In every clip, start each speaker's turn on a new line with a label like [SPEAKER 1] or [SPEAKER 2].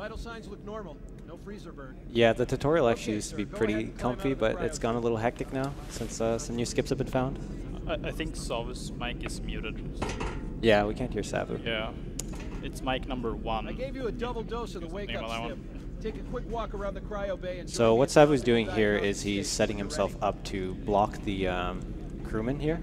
[SPEAKER 1] Vital signs look normal. No freezer burn.
[SPEAKER 2] Yeah, the tutorial actually used to be pretty comfy, but it's gone a little hectic now since uh, some new skips have been found.
[SPEAKER 3] I, I think Sov's mic is muted.
[SPEAKER 2] Yeah, we can't hear Savu.
[SPEAKER 3] Yeah. It's mic number one.
[SPEAKER 1] I gave you a double dose of the wake up
[SPEAKER 3] of
[SPEAKER 1] snip. Take a quick walk around the cryo bay and
[SPEAKER 2] So what Savu's doing here is he's setting himself up to block the um, crewman here.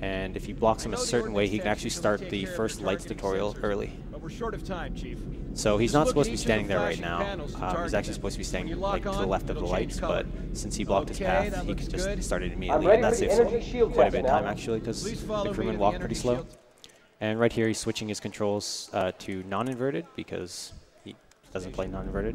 [SPEAKER 2] And if he blocks him a certain way, he can actually start the first lights tutorial early.
[SPEAKER 1] But we're short of time, Chief.
[SPEAKER 2] So he's
[SPEAKER 1] Just
[SPEAKER 2] not supposed to be
[SPEAKER 1] each the
[SPEAKER 2] standing there right now. Um, he's actually
[SPEAKER 1] them.
[SPEAKER 2] supposed to be standing like
[SPEAKER 1] lock
[SPEAKER 2] to the left of the lights,
[SPEAKER 1] change
[SPEAKER 2] but since he blocked his path, he
[SPEAKER 1] looks
[SPEAKER 2] can just
[SPEAKER 1] good.
[SPEAKER 2] start it immediately,
[SPEAKER 4] ready
[SPEAKER 2] and that
[SPEAKER 4] for the
[SPEAKER 2] saves
[SPEAKER 4] energy
[SPEAKER 2] quite a bit of time actually, because the
[SPEAKER 1] follow me
[SPEAKER 2] crewman walked pretty slow.
[SPEAKER 1] shield.
[SPEAKER 2] And right here, he's switching his controls uh, to non-inverted because he doesn't play non-inverted.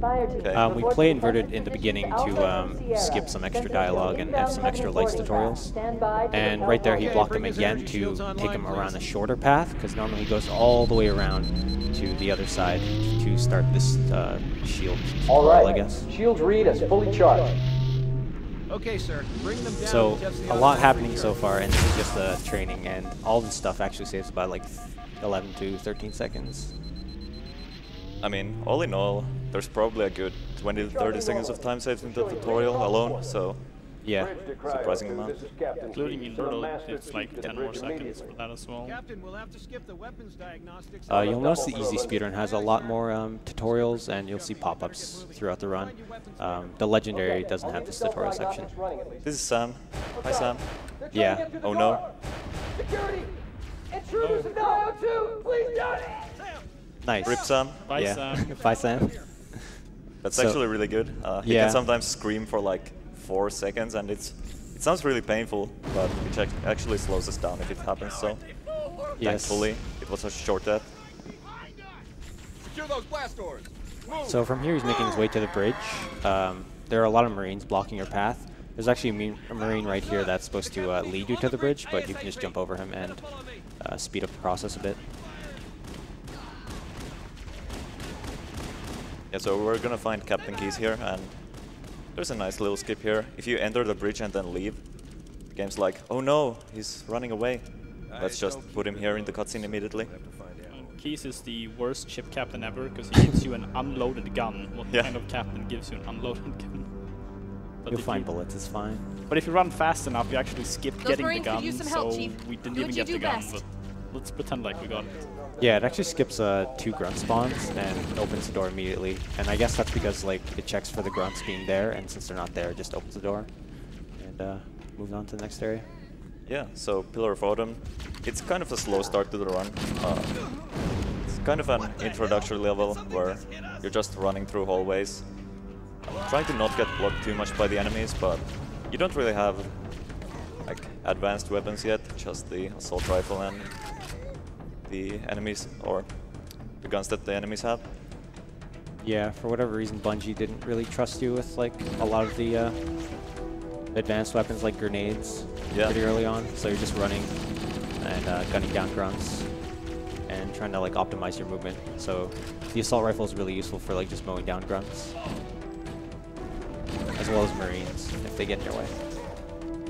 [SPEAKER 5] Fire team.
[SPEAKER 2] Um, we play inverted in the beginning to um, skip some extra dialogue and have some extra lights tutorials.
[SPEAKER 5] Stand by for
[SPEAKER 2] And right there, he blocked him again to take him around a
[SPEAKER 1] please.
[SPEAKER 2] shorter path, because normally he goes all the way around to the other side to start this uh, shield
[SPEAKER 4] all right. tutorial.
[SPEAKER 2] I guess.
[SPEAKER 4] Shields read as fully charged.
[SPEAKER 1] Okay, sir. Bring them down.
[SPEAKER 2] So
[SPEAKER 1] and test the
[SPEAKER 2] a lot happening so far, and this is just the training, and all this stuff actually saves about like 11 to 13 seconds.
[SPEAKER 6] I mean, all in all, there's probably a good 20 to 30 seconds of time saved in the tutorial alone, so
[SPEAKER 2] Yeah.
[SPEAKER 6] Surprising amount.
[SPEAKER 3] Including in inverted, it's like 10 more seconds for that as well.
[SPEAKER 1] Captain, we'll have to skip the weapons diagnostics.
[SPEAKER 2] Uh, you'll notice the easy speedrun has a lot more um, tutorials, and you'll see pop-ups throughout the run. Um, the legendary doesn't have this tutorial section.
[SPEAKER 6] this is Sam. Hi Sam.
[SPEAKER 2] Yeah.
[SPEAKER 6] Oh no.
[SPEAKER 4] Security! Intruders in the IO2! Please don't!
[SPEAKER 2] Nice.
[SPEAKER 6] Rip Sam.
[SPEAKER 3] Bye,
[SPEAKER 2] yeah.
[SPEAKER 3] Sam.
[SPEAKER 2] Bye, Sam.
[SPEAKER 6] That's
[SPEAKER 2] So-
[SPEAKER 6] actually really good. Uh, he
[SPEAKER 2] Yeah.
[SPEAKER 6] can sometimes scream for like four seconds, and it's it sounds really painful, but it actually slows us down if it happens. So
[SPEAKER 2] Yes.
[SPEAKER 6] thankfully, it was a short death.
[SPEAKER 7] Secure those blast doors.
[SPEAKER 2] So from here, he's making his way to the bridge. Um, there are a lot of Marines blocking your path. There's actually a, a Marine right here that's supposed to uh, lead you to the bridge, but you can just jump over him and uh, speed up the process a bit.
[SPEAKER 6] Yeah, so we're gonna find Captain Keyes here, and there's a nice little skip here. If you enter the bridge and then leave, the game's like, oh no, he's running away. Let's just put him here in the cutscene immediately.
[SPEAKER 3] Keyes is the worst ship captain ever because he gives you an unloaded gun. What
[SPEAKER 6] Yeah.
[SPEAKER 3] kind of captain gives you an unloaded gun? But
[SPEAKER 2] You'll
[SPEAKER 3] if
[SPEAKER 2] find
[SPEAKER 3] you-
[SPEAKER 2] bullets, it's fine.
[SPEAKER 3] But if you run fast enough, you actually skip
[SPEAKER 8] Those
[SPEAKER 3] getting
[SPEAKER 8] Marines
[SPEAKER 3] the
[SPEAKER 8] could
[SPEAKER 3] gun.
[SPEAKER 8] use some help,
[SPEAKER 3] so
[SPEAKER 8] Chief.
[SPEAKER 3] we didn't
[SPEAKER 8] Do
[SPEAKER 3] even get the
[SPEAKER 8] do
[SPEAKER 3] gun. But let's pretend like we got it.
[SPEAKER 2] Yeah, it actually skips uh, two grunt spawns and opens the door immediately. And I guess that's because like it checks for the grunts being there, and since they're not there, it just opens the door and uh, moves on to the next area.
[SPEAKER 6] Yeah, so Pillar of Autumn, it's kind of a slow start to the run. Uh, it's kind of an introductory level where you're just running through hallways, trying to not get blocked too much by the enemies, but you don't really have like advanced weapons yet, just the assault rifle and the enemies or the guns that the enemies have.
[SPEAKER 2] Yeah, for whatever reason, Bungie didn't really trust you with like a lot of the uh, advanced weapons like grenades
[SPEAKER 6] Yeah.
[SPEAKER 2] pretty early on. So you're just running and uh, gunning down grunts and trying to like optimize your movement. So the assault rifle is really useful for like just mowing down grunts, as well as marines if they get in your way.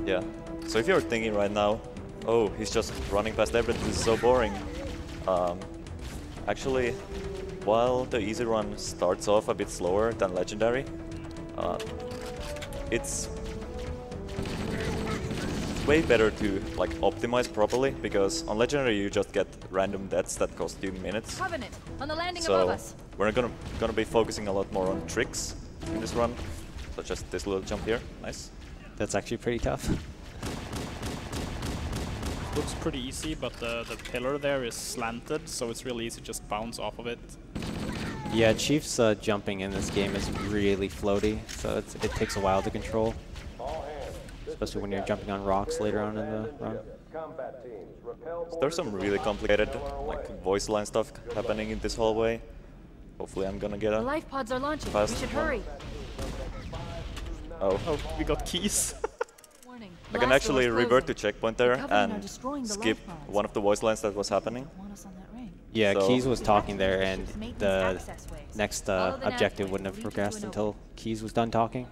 [SPEAKER 6] Yeah. So if you're thinking right now, oh, he's just running past everything, this is so boring. Um, actually, while the easy run starts off a bit slower than legendary, uh, it's way better to like optimize properly because on legendary you just get random deaths that cost you minutes.
[SPEAKER 8] Covenant on the landing above
[SPEAKER 6] So
[SPEAKER 8] us.
[SPEAKER 6] we're gonna gonna be focusing a lot more on tricks in this run, such as this little jump here. Nice.
[SPEAKER 2] That's actually pretty tough.
[SPEAKER 3] Looks pretty easy, but the, the pillar there is slanted, so it's really easy to just bounce off of it.
[SPEAKER 2] Yeah, Chief's uh, jumping in this game is really floaty, so it's, it takes a while to control, especially when you're jumping on rocks later on in the run.
[SPEAKER 4] Combat teams, repel
[SPEAKER 6] There's some really complicated like voice line stuff happening in this hallway. Hopefully I'm gonna get
[SPEAKER 8] The
[SPEAKER 6] a
[SPEAKER 8] life pods are launching.
[SPEAKER 6] Fast
[SPEAKER 8] we should hurry.
[SPEAKER 6] oh.
[SPEAKER 3] Oh, we got keys.
[SPEAKER 8] Warning.
[SPEAKER 6] I can actually revert to checkpoint there and
[SPEAKER 8] the
[SPEAKER 6] skip one of the voice lines that was happening.
[SPEAKER 8] Want us on that ring.
[SPEAKER 2] Yeah,
[SPEAKER 6] So-
[SPEAKER 2] Keyes was talking there, and the next uh, objective wouldn't have
[SPEAKER 8] to lead you to
[SPEAKER 2] progressed until Keyes was done talking.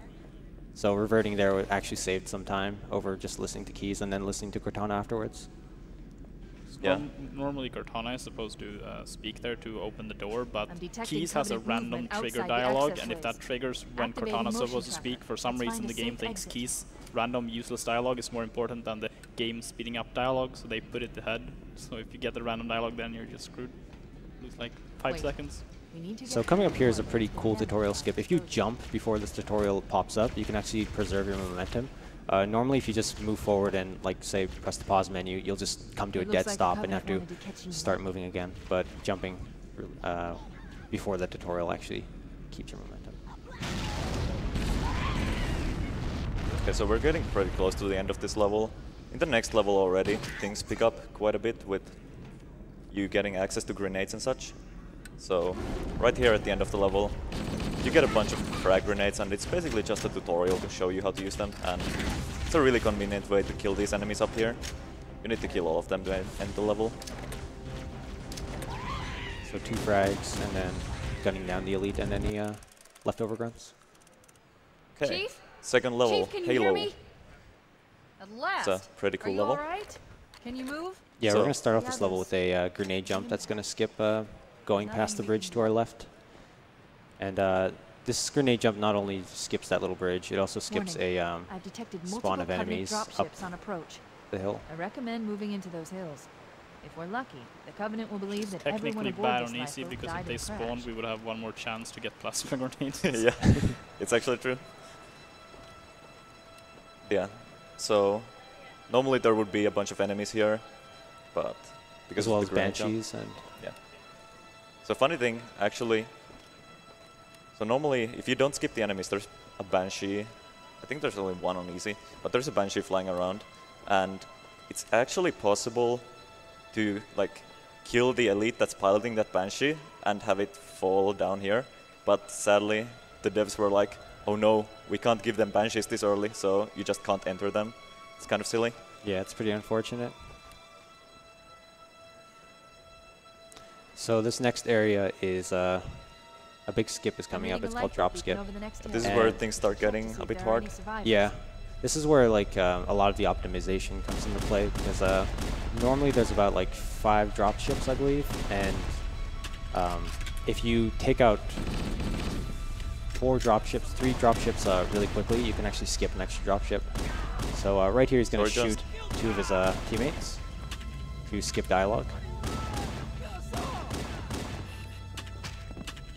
[SPEAKER 2] So reverting there would actually saved some time over just listening to Keyes and then listening to Cortana afterwards.
[SPEAKER 6] Yeah.
[SPEAKER 3] Normally Cortana is supposed to uh, speak there to open the door, but Keyes has a random trigger dialogue, and if that triggers when
[SPEAKER 8] Activating
[SPEAKER 3] Cortana's
[SPEAKER 8] motion
[SPEAKER 3] supposed to speak, for some
[SPEAKER 8] Let's
[SPEAKER 3] reason the game thinks
[SPEAKER 8] exit.
[SPEAKER 3] Keyes' random useless dialogue is more important than the game speeding up dialogue, so they put it ahead. So if you get the random dialogue, then you're just screwed. Lose like five
[SPEAKER 8] Wait.
[SPEAKER 3] seconds.
[SPEAKER 8] We need to
[SPEAKER 2] So coming up here is a pretty cool tutorial skip. If you jump before this tutorial pops up, you can actually preserve your momentum. Uh, normally, if you just move forward and, like, say, press the pause menu, you'll just come to
[SPEAKER 8] It
[SPEAKER 2] a dead
[SPEAKER 8] like
[SPEAKER 2] stop and have to
[SPEAKER 8] wanted to catch you
[SPEAKER 2] start moving again. But jumping uh, before the tutorial actually keeps your momentum.
[SPEAKER 6] Okay, so we're getting pretty close to the end of this level. In the next level already, things pick up quite a bit with you getting access to grenades and such. So, right here at the end of the level, you get a bunch of frag grenades and it's basically just a tutorial to show you how to use them and it's a really convenient way to kill these enemies up here. You need to kill all of them to end the level.
[SPEAKER 2] So two frags and then gunning down the elite and any uh, leftover grunts.
[SPEAKER 6] Okay,
[SPEAKER 8] Chief?
[SPEAKER 6] Second level,
[SPEAKER 8] Chief, can you
[SPEAKER 6] Halo.
[SPEAKER 8] hear me? At last.
[SPEAKER 6] a pretty cool
[SPEAKER 8] Are you
[SPEAKER 6] level.
[SPEAKER 8] all right? Can you move?
[SPEAKER 2] Yeah,
[SPEAKER 6] So-
[SPEAKER 2] we're going to start off
[SPEAKER 8] Yeah,
[SPEAKER 2] this level with a uh, grenade jump that's going to skip uh, going past the bridge to our left. And uh, this grenade jump not only skips that little bridge, it also skips
[SPEAKER 8] Warning.
[SPEAKER 2] a um,
[SPEAKER 8] I've detected
[SPEAKER 2] spawn
[SPEAKER 8] multiple
[SPEAKER 2] of
[SPEAKER 8] Covenant
[SPEAKER 2] enemies up
[SPEAKER 8] on approach.
[SPEAKER 2] the hill.
[SPEAKER 8] I recommend moving into those hills. If we're lucky, the Covenant will believe that everyone
[SPEAKER 3] Technically
[SPEAKER 8] aboard
[SPEAKER 3] bad
[SPEAKER 8] this
[SPEAKER 3] on easy because if they
[SPEAKER 8] in a
[SPEAKER 3] spawn, we would have one more chance to get plasma grenades.
[SPEAKER 6] yeah, it's actually true. Yeah, so normally there would be a bunch of enemies here, but because
[SPEAKER 2] as well
[SPEAKER 6] of
[SPEAKER 2] as
[SPEAKER 6] the jump-
[SPEAKER 2] banshees and
[SPEAKER 6] Yeah. So funny thing, actually. So normally, if you don't skip the enemies, there's a banshee. I think there's only one on easy, but there's a banshee flying around, and it's actually possible to like kill the elite that's piloting that banshee and have it fall down here. But sadly, the devs were like, "Oh no, we can't give them banshees this early, so you just can't enter them." It's kind of silly.
[SPEAKER 2] yeah, it's pretty unfortunate. So this next area is uh, a big skip is coming up. It's called drop skip.
[SPEAKER 8] over the next
[SPEAKER 6] This is where things start getting
[SPEAKER 8] see
[SPEAKER 6] a
[SPEAKER 8] if
[SPEAKER 6] bit hard.
[SPEAKER 2] Yeah, this is where like uh, a lot of the optimization comes into play because uh, normally there's about like five drop ships, I believe, and um, if you take out four drop ships, three drop ships uh, really quickly, you can actually skip an extra drop ship. So uh, right here he's going to shoot
[SPEAKER 6] Just.
[SPEAKER 2] two of his uh, teammates to skip dialogue.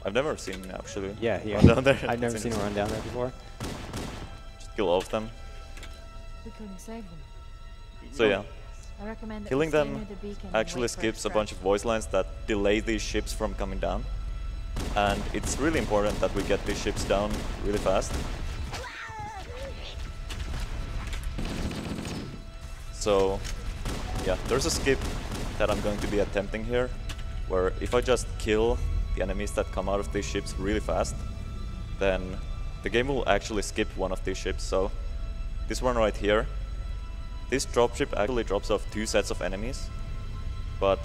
[SPEAKER 6] I've never seen him actually.
[SPEAKER 2] Yeah, yeah.
[SPEAKER 6] run down there.
[SPEAKER 2] I've never seen him run down there before.
[SPEAKER 6] Just kill all of them.
[SPEAKER 8] We couldn't save them.
[SPEAKER 6] So yeah,
[SPEAKER 8] I recommend
[SPEAKER 6] killing them
[SPEAKER 8] the
[SPEAKER 6] actually skips a bunch of voice lines that delay these ships from coming down. And it's really important that we get these ships down really fast. So yeah, there's a skip that I'm going to be attempting here, where if I just kill the enemies that come out of these ships really fast, then the game will actually skip one of these ships. So this one right here, this dropship actually drops off two sets of enemies, but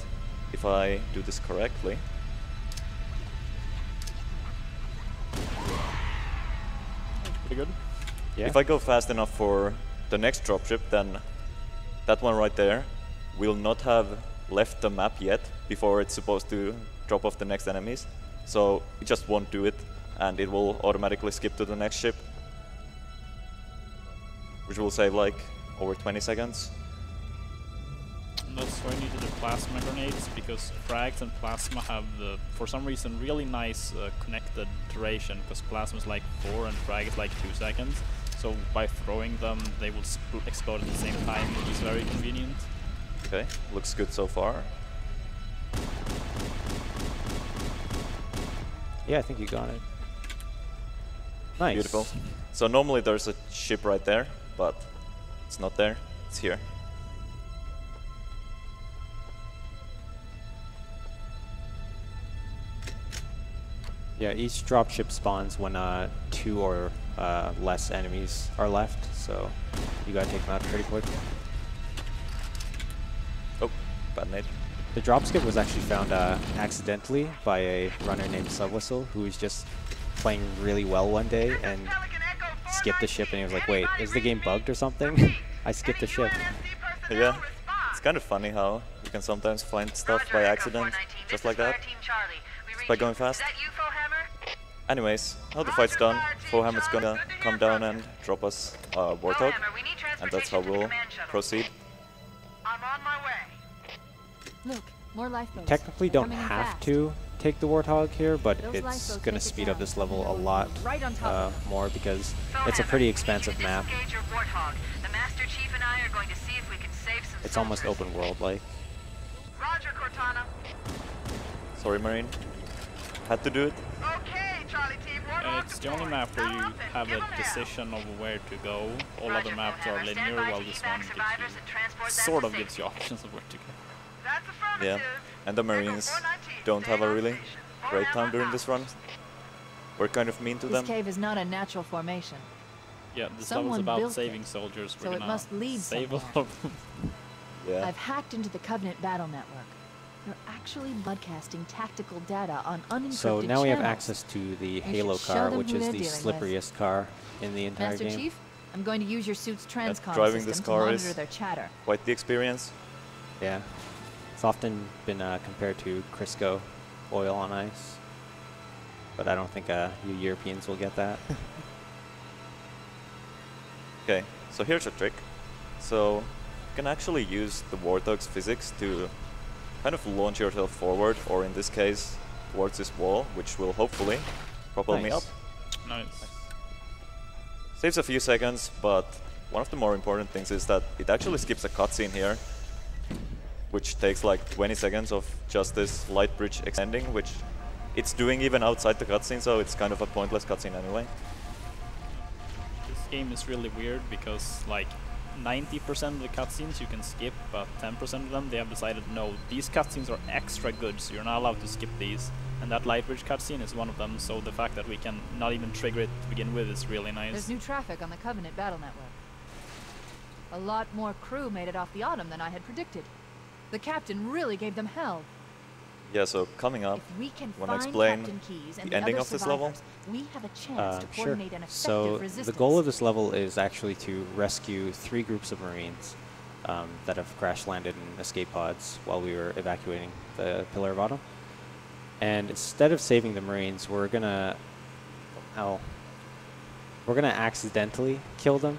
[SPEAKER 6] if I do this correctly,
[SPEAKER 3] Pretty good.
[SPEAKER 2] Yeah.
[SPEAKER 6] if I go fast enough for the next dropship, then that one right there will not have left the map yet before it's supposed to drop off the next enemies. So it just won't do it, and it will automatically skip to the next ship, which will save like over 20 seconds.
[SPEAKER 3] And that's why I needed the plasma grenades because frags and plasma have the, for some reason, really nice uh, connected duration because plasma is like 4 and frag is like 2 seconds. So by throwing them, they will explode at the same time, which is very convenient.
[SPEAKER 6] Okay, looks good so far.
[SPEAKER 2] Yeah, I think you got it. Nice.
[SPEAKER 6] Beautiful. So normally there's a ship right there, but it's not there. It's here.
[SPEAKER 2] Yeah, each dropship spawns when uh, two or uh, less enemies are left, so you gotta take them out pretty quick.
[SPEAKER 6] Oh, bad nade.
[SPEAKER 2] The dropskip was actually found uh, accidentally by a runner named Subwhistle, who was just playing really well one day and skipped the ship, and he was like, "Wait, is the game bugged or something?" I skipped the ship.
[SPEAKER 6] Yeah, it's kind of funny how you can sometimes find stuff by accident, just like that. Just by going fast. Anyways, now the fight's done. Foehammer's gonna come down and drop us a Warthog, and that's how we'll proceed.
[SPEAKER 4] I'm on my way.
[SPEAKER 8] Look, more lifeboats.
[SPEAKER 2] Technically don't have
[SPEAKER 8] fast.
[SPEAKER 2] to take the Warthog here, but
[SPEAKER 8] Those
[SPEAKER 2] it's going to
[SPEAKER 8] take it
[SPEAKER 2] speed up this level a lot
[SPEAKER 8] Right
[SPEAKER 2] uh, more because it's a pretty expansive map.
[SPEAKER 4] Disengage your Warthog. The Master Chief and I are going to see if we can save some
[SPEAKER 2] It's almost open world like.
[SPEAKER 4] Roger, Cortana.
[SPEAKER 6] Sorry, Marine. Had to do it.
[SPEAKER 4] Okay, Charlie Team.
[SPEAKER 3] And Uh, it's the only map where you have a decision of where to go. All other maps are linear, while this one gives you, sort of gives you options of where to go.
[SPEAKER 4] That's
[SPEAKER 6] Yeah, and the Marines don't have a really great time during this run. We're kind of mean to
[SPEAKER 8] This
[SPEAKER 6] them.
[SPEAKER 8] cave is not a natural formation.
[SPEAKER 3] Yeah, this level's
[SPEAKER 8] Someone
[SPEAKER 3] about saving
[SPEAKER 8] it,
[SPEAKER 3] soldiers. We're
[SPEAKER 8] so it
[SPEAKER 3] gonna
[SPEAKER 8] must lead
[SPEAKER 3] save all
[SPEAKER 8] somewhere.
[SPEAKER 3] of them.
[SPEAKER 6] Yeah.
[SPEAKER 8] I've hacked into the Covenant battle network. They're actually broadcasting tactical data on unencrypted
[SPEAKER 2] So now we have access to the
[SPEAKER 8] should
[SPEAKER 2] Halo car, which is the
[SPEAKER 8] dealing with.
[SPEAKER 2] slipperiest car in the entire
[SPEAKER 8] Master
[SPEAKER 2] game.
[SPEAKER 8] Chief, I'm going to use your suit's transcom
[SPEAKER 6] driving
[SPEAKER 8] system
[SPEAKER 6] this
[SPEAKER 8] to monitor
[SPEAKER 6] is-
[SPEAKER 8] their chatter.
[SPEAKER 6] Quite the experience.
[SPEAKER 2] Yeah. It's often been uh, compared to Crisco oil on ice. But I don't think uh, you Europeans will get that.
[SPEAKER 6] Okay, so here's a trick. So you can actually use the Warthog's physics to kind of launch yourself forward, or in this case, towards this wall, which will hopefully propel me up.
[SPEAKER 2] Nice.
[SPEAKER 3] Nice.
[SPEAKER 6] Saves a few seconds, but one of the more important things is that it actually skips a cutscene here, which takes like 20 seconds of just this light bridge extending, which it's doing even outside the cutscene, so it's kind of a pointless cutscene anyway.
[SPEAKER 3] This game is really weird because like 90% of the cutscenes you can skip, but 10% of them they have decided no, these cutscenes are extra good, so you're not allowed to skip these. And that light Lightbridge cutscene is one of them, so the fact that we can not even trigger it to begin with is really nice.
[SPEAKER 8] There's new traffic on the Covenant battle network. A lot more crew made it off the Autumn than I had predicted. The captain really gave them hell.
[SPEAKER 6] Yeah, so coming up,
[SPEAKER 8] If we can
[SPEAKER 6] wanna explain
[SPEAKER 8] Keyes and
[SPEAKER 6] the
[SPEAKER 8] the,
[SPEAKER 6] ending of this level?
[SPEAKER 8] we have a chance
[SPEAKER 2] Uh,
[SPEAKER 8] to
[SPEAKER 2] sure.
[SPEAKER 8] an effective
[SPEAKER 2] So
[SPEAKER 8] resistance.
[SPEAKER 2] the goal of this level is actually to rescue three groups of Marines um, that have crash landed in escape pods while we were evacuating the Pillar of Autumn. And instead of saving the Marines, we're gonna, well, we're gonna accidentally kill them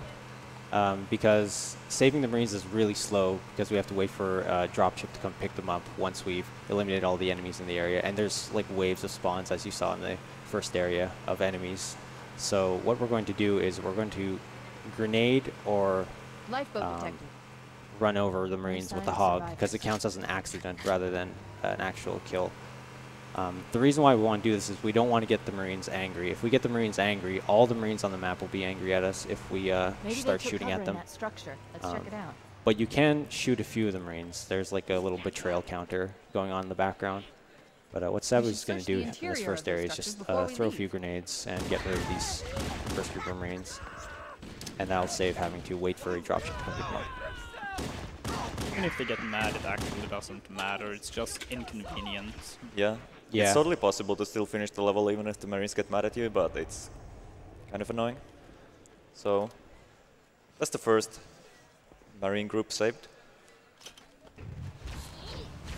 [SPEAKER 2] um, because saving the Marines is really slow because we have to wait for a dropship to come pick them up once we've eliminated all the enemies in the area. And there's like waves of spawns as you saw in the first area of enemies. So what we're going to do is we're going to grenade or
[SPEAKER 8] Lifeboat
[SPEAKER 2] um, run over the Marines with the hog because it counts as an accident rather than an actual kill. Um, the reason why we want to do this is we don't want to get the Marines angry. If we get the Marines angry, all the Marines on the map will be angry at us if we uh, start shooting at them.
[SPEAKER 8] in that structure. Let's
[SPEAKER 2] Um,
[SPEAKER 8] check it out.
[SPEAKER 2] But you can shoot a few of the Marines. There's like a little betrayal counter going on in the background. But uh, what Savu
[SPEAKER 8] should
[SPEAKER 2] is going to do in this first area is just uh,
[SPEAKER 8] we
[SPEAKER 2] throw a few grenades and get rid of these first group of Marines. And that'll save having to wait for a dropship to come pick.
[SPEAKER 3] Even if they get mad, it actually doesn't matter. It's just inconvenience.
[SPEAKER 6] Yeah.
[SPEAKER 2] Yeah.
[SPEAKER 6] It's totally possible to still finish the level even if the Marines get mad at you, but it's kind of annoying. So that's the first Marine group saved.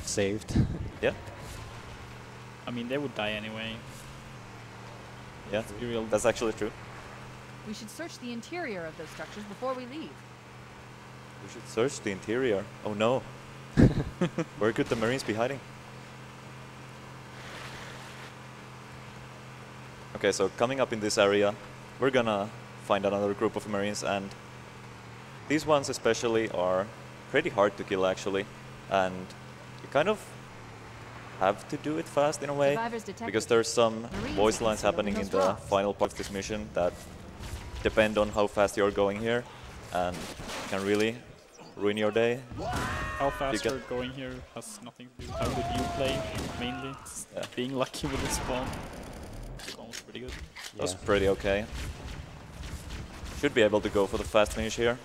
[SPEAKER 2] Saved.
[SPEAKER 6] Yeah.
[SPEAKER 3] I mean, they would die anyway.
[SPEAKER 6] Yeah.
[SPEAKER 3] Let's be real.
[SPEAKER 6] That's actually true.
[SPEAKER 8] We should search the interior of those structures before we leave.
[SPEAKER 6] We should search the interior. Oh no. Where could the Marines be hiding? Okay, so coming up in this area, we're gonna find another group of Marines and these ones especially are pretty hard to kill actually and you kind of have to do it fast in a way because there's some
[SPEAKER 8] Marines
[SPEAKER 6] voice lines happening
[SPEAKER 8] in
[SPEAKER 6] in the
[SPEAKER 8] rocks.
[SPEAKER 6] final part of this mission that depend on how fast you're going here and can really ruin your day.
[SPEAKER 3] How fast
[SPEAKER 6] get-
[SPEAKER 3] you're going here has nothing to do. With how good you play, mainly.
[SPEAKER 6] Yeah.
[SPEAKER 3] Being lucky with the spawn. Spawn's pretty good.
[SPEAKER 6] That's pretty okay. Should be able to go for the fast finish here.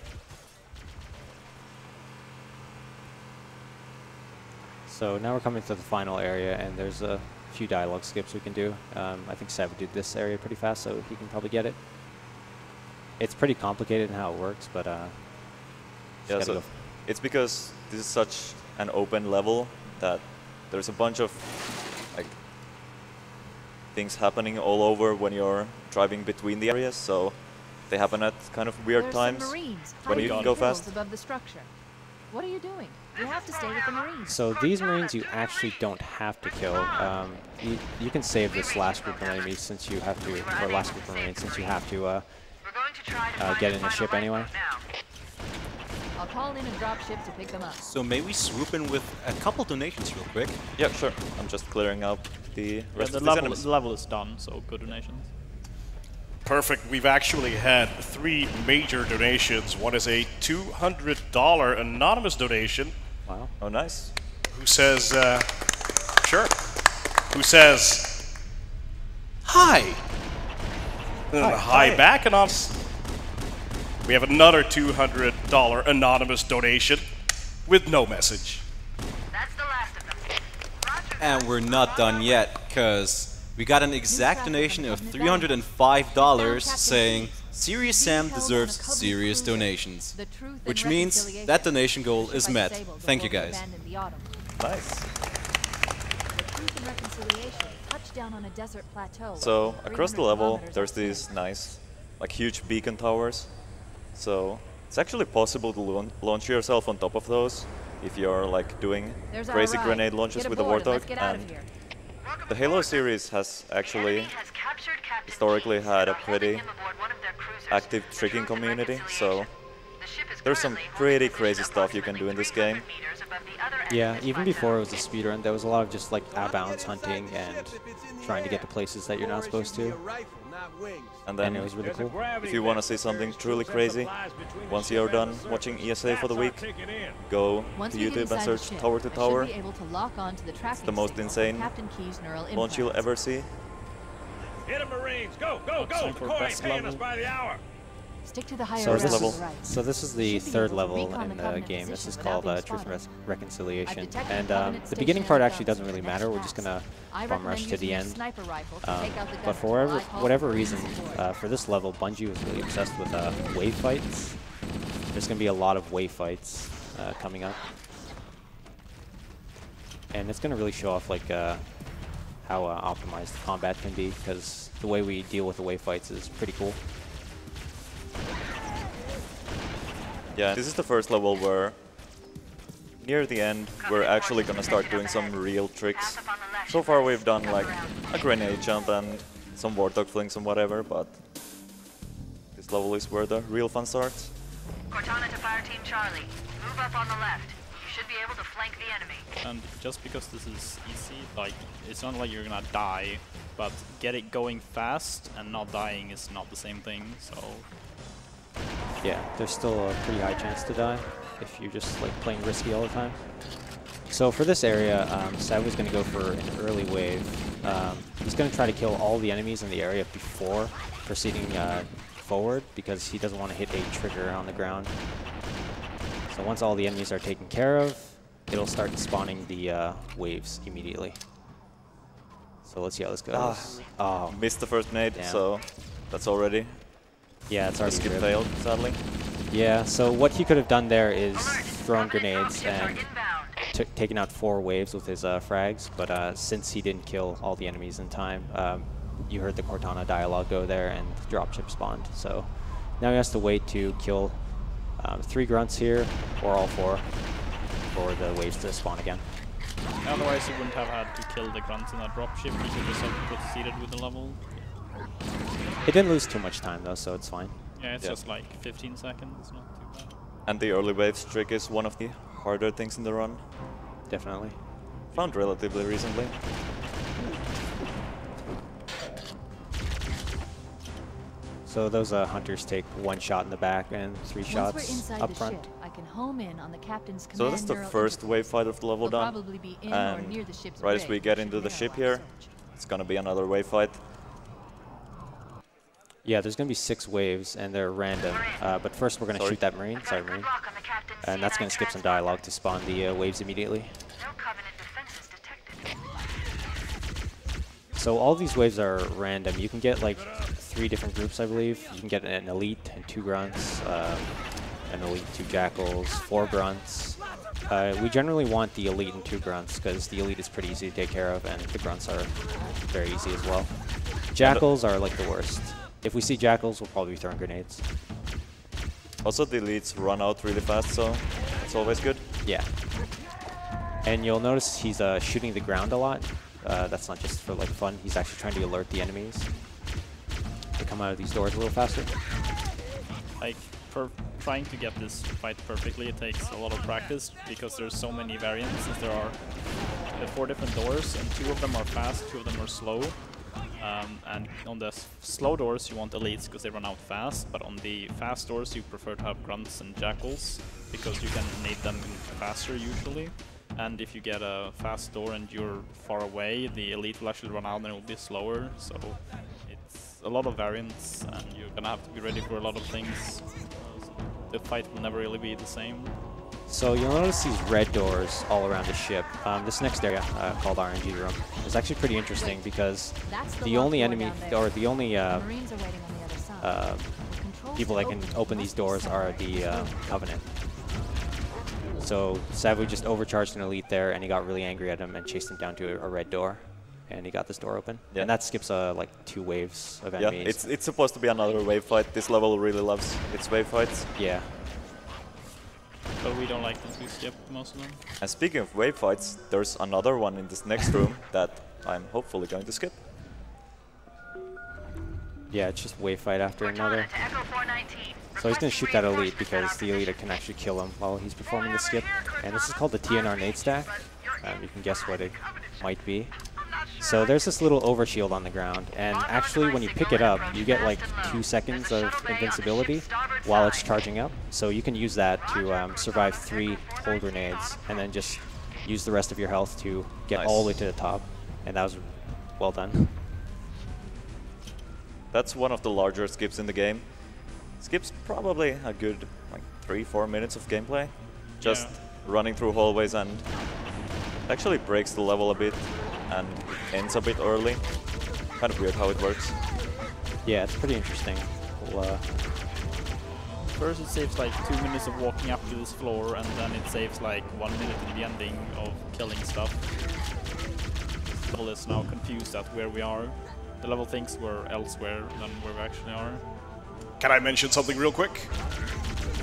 [SPEAKER 2] So now we're coming to the final area, and there's a few dialogue skips we can do. Um, I think Savu did this area pretty fast, so he can probably get it. It's pretty complicated in how it works, but uh,
[SPEAKER 6] Yeah, so
[SPEAKER 2] go
[SPEAKER 6] It's because this is such an open level that there's a bunch of like things happening all over when you're driving between the areas, so they happen at kind of weird
[SPEAKER 8] There's
[SPEAKER 6] times when you
[SPEAKER 8] hiding
[SPEAKER 6] go fast.
[SPEAKER 8] above the structure. What are you doing? You have to stay with the Marines.
[SPEAKER 2] So these Marines you actually don't have to kill. Um, you, you can save this last group of enemies since you have to, or last group of Marines since you have to uh, uh, get in the ship anyway.
[SPEAKER 8] I'll call in a drop ship to pick them up.
[SPEAKER 5] So may we swoop in with a couple donations real quick?
[SPEAKER 6] Yeah, sure. I'm just clearing up the
[SPEAKER 3] Yeah,
[SPEAKER 6] rest
[SPEAKER 3] the
[SPEAKER 6] of these
[SPEAKER 3] level,
[SPEAKER 6] enemies.
[SPEAKER 3] the level is done, so good donations.
[SPEAKER 7] Perfect. We've actually had three major donations. One is a $200 anonymous donation
[SPEAKER 2] Wow.
[SPEAKER 6] Oh, nice.
[SPEAKER 7] who says, uh, sure, who says, hi. And then
[SPEAKER 6] Hi,
[SPEAKER 7] a hi,
[SPEAKER 6] hi.
[SPEAKER 7] back and on. We have another $200 anonymous donation with no message.
[SPEAKER 9] That's the last of them. Roger
[SPEAKER 5] And we're not done yet, because we got an exact donation of $305 saying Serious Sam deserves serious donations.
[SPEAKER 8] The truth and
[SPEAKER 5] Which means that donation goal is met. Thank you guys.
[SPEAKER 8] abandoned the Autumn.
[SPEAKER 6] Nice.
[SPEAKER 8] The truth and reconciliation touched down on a desert plateau.
[SPEAKER 6] So across the level, there's these nice, like huge beacon towers. So it's actually possible to laun- launch yourself on top of those if you're like doing
[SPEAKER 8] There's
[SPEAKER 6] crazy
[SPEAKER 8] ride.
[SPEAKER 6] grenade launches
[SPEAKER 8] Get
[SPEAKER 6] with the
[SPEAKER 8] aboard and
[SPEAKER 6] Warthog.
[SPEAKER 8] Let's get out
[SPEAKER 6] And
[SPEAKER 8] of here.
[SPEAKER 6] the Halo series has actually historically had a pretty active tricking community, so there's some pretty crazy stuff you can do in this game.
[SPEAKER 2] Yeah, even before it was a speedrun, there was a lot of just like outbounds hunting and trying to get to places that you're not supposed to.
[SPEAKER 6] And then
[SPEAKER 2] it was really cool.
[SPEAKER 6] if you want to see something truly crazy, once you're done watching ESA for the week, go
[SPEAKER 8] Once
[SPEAKER 6] to YouTube and search
[SPEAKER 8] ship,
[SPEAKER 6] Tower to
[SPEAKER 8] I
[SPEAKER 6] Tower.
[SPEAKER 8] should be able to lock on to the tracking
[SPEAKER 6] the most insane
[SPEAKER 8] Captain Keyes' neural
[SPEAKER 6] launch you'll ever see.
[SPEAKER 1] Hit 'em, Marines! Go, go, go! The
[SPEAKER 3] for
[SPEAKER 1] coin
[SPEAKER 3] best
[SPEAKER 1] paying us by the hour.
[SPEAKER 8] Stick to the higher
[SPEAKER 2] So this
[SPEAKER 6] level-
[SPEAKER 8] right.
[SPEAKER 2] So this is the third level in
[SPEAKER 8] the
[SPEAKER 2] the game. This is called uh, Truth. Res- Reconciliation. And
[SPEAKER 8] the
[SPEAKER 2] um, the beginning part actually doesn't really matter. We're just gonna bomb rush to the end.
[SPEAKER 8] sniper rifle to
[SPEAKER 2] Um,
[SPEAKER 8] take out the
[SPEAKER 2] but for whatever,
[SPEAKER 8] while I call
[SPEAKER 2] whatever reason, uh, for this level, Bungie was really obsessed with uh, wave fights. There's going to be a lot of wave fights uh, coming up. And it's going to really show off like uh, how uh, optimized combat can be, because the way we deal with the wave fights is pretty cool.
[SPEAKER 6] Yeah, this is the first level where near the end we're actually gonna start doing some real tricks. So far we've done like a grenade jump and some Warthog flings and whatever, but this level is where the real fun starts.
[SPEAKER 9] Cortana to Fire Team Charlie. Move up on the left. You should be able to flank the enemy.
[SPEAKER 3] And just because this is easy, like, it's not like you're gonna die, but get it going fast and not dying is not the same thing, so...
[SPEAKER 2] Yeah, there's still a pretty high chance to die if you're just like playing risky all the time. So for this area, um, Sav was going to go for an early wave. Um, he's going to try to kill all the enemies in the area before proceeding uh, forward because he doesn't want to hit a trigger on the ground. So once all the enemies are taken care of, it'll start spawning the uh, waves immediately. So let's see how this goes. oh,
[SPEAKER 6] Missed the first nade,
[SPEAKER 2] Damn.
[SPEAKER 6] so that's already
[SPEAKER 2] yeah, it's
[SPEAKER 6] a
[SPEAKER 2] already
[SPEAKER 6] skip failed, sadly.
[SPEAKER 2] Yeah, so what he could have done there is
[SPEAKER 9] Alert.
[SPEAKER 2] thrown grenades and
[SPEAKER 9] inbound.
[SPEAKER 2] taken out four waves with his uh, frags, but uh, since he didn't kill all the enemies in time, um, you heard the Cortana dialogue go there and the dropship spawned. So now he has to wait to kill um, three grunts here, or all four, for the waves to spawn again.
[SPEAKER 3] Otherwise he wouldn't have had to kill the grunts in that dropship, you could just have proceeded with the level.
[SPEAKER 2] It didn't lose too much time though, so it's fine.
[SPEAKER 3] Yeah, it's
[SPEAKER 6] Yeah.
[SPEAKER 3] just like 15 seconds, it's not too bad.
[SPEAKER 6] And the early waves trick is one of the harder things in the run.
[SPEAKER 2] Definitely.
[SPEAKER 6] Found relatively recently.
[SPEAKER 2] So those uh, hunters take one shot in the back and three
[SPEAKER 8] Once
[SPEAKER 2] shots
[SPEAKER 8] we're inside
[SPEAKER 2] up
[SPEAKER 8] the
[SPEAKER 2] front.
[SPEAKER 8] ship, I can home in on the captain's command
[SPEAKER 6] So that's the first wave fight of the level
[SPEAKER 8] They'll
[SPEAKER 6] done.
[SPEAKER 8] probably be in or
[SPEAKER 6] And
[SPEAKER 8] near the ship's
[SPEAKER 6] right as we get into the ship here, it's gonna be another wave fight.
[SPEAKER 2] Yeah, there's going to be six waves, and they're random. Uh, but first, we're going to shoot that marine. Sorry, marine.
[SPEAKER 9] lock on the captain's
[SPEAKER 2] And that's going to skip some dialogue to spawn the uh, waves immediately.
[SPEAKER 9] No Covenant defenses detected.
[SPEAKER 2] So all these waves are random. You can get like three different groups, I believe. You can get an elite and two grunts. Uh, an elite, two jackals, four grunts. Uh, we generally want the elite and two grunts because the elite is pretty easy to take care of and the grunts are very easy as well. Jackals are like the worst. If we see jackals, we'll probably be throwing grenades.
[SPEAKER 6] Also, the elites run out really fast, so it's always good.
[SPEAKER 2] Yeah. And you'll notice he's uh, shooting the ground a lot. Uh, that's not just for like fun. He's actually trying to alert the enemies to come out of these doors a little faster.
[SPEAKER 3] Like, for trying to get this fight perfectly, it takes a lot of practice because there's so many variants. Since there are uh, four different doors, and two of them are fast, two of them are slow. Um, and on the slow doors, you want elites because they run out fast, but on the fast doors, you prefer to have grunts and jackals because you can nade them faster usually. And if you get a fast door and you're far away, the elite will actually run out and it will be slower. So it's a lot of variants, and you're gonna have to be ready for a lot of things. The fight will never really be the same.
[SPEAKER 2] So you'll notice these red doors all around the ship. Um, this next area, uh, called RNG room, is actually pretty interesting because
[SPEAKER 8] the
[SPEAKER 2] the only enemy,
[SPEAKER 8] down
[SPEAKER 2] or the only uh,
[SPEAKER 8] Marines on the
[SPEAKER 2] uh, people that can
[SPEAKER 8] open
[SPEAKER 2] these doors are the uh. Covenant. So Savu just overcharged an elite there, and he got really angry at him and chased him down to a, a red door, and he got this door open.
[SPEAKER 6] Yeah.
[SPEAKER 2] And that skips uh, like two waves of
[SPEAKER 6] Yeah,
[SPEAKER 2] enemies.
[SPEAKER 6] it's it's supposed to be another wave fight. This level really loves its wave fights.
[SPEAKER 2] yeah.
[SPEAKER 3] But we don't like them to skip most of them.
[SPEAKER 6] And speaking of wave fights, there's another one in this next room that I'm hopefully going to skip.
[SPEAKER 2] Yeah, it's just wave fight after another.
[SPEAKER 9] To Echo 419.
[SPEAKER 2] So he's going to shoot that elite because the elite can actually kill him while he's performing the skip. And this is called the TNR nade stack. Um, you can guess what it might be. So there's this little overshield on the ground, and actually when you pick it up, you get like two seconds of invincibility while it's charging up. So you can use that to um, survive three whole grenades, and then just use the rest of your health to get all the way to the top. And that was well done.
[SPEAKER 6] That's one of the larger skips in the game. Skips probably a good like three, four minutes of gameplay. Just
[SPEAKER 3] Yeah.
[SPEAKER 6] running through hallways and actually breaks the level a bit and ends a bit early. Kind of weird how it works.
[SPEAKER 2] Yeah, it's pretty interesting. We'll, uh,
[SPEAKER 3] First it saves like two minutes of walking up to this floor, and then it saves like one minute in the ending of killing stuff. The level is now confused at where we are. The level thinks we're elsewhere than where we actually are.
[SPEAKER 7] Can I mention something real quick?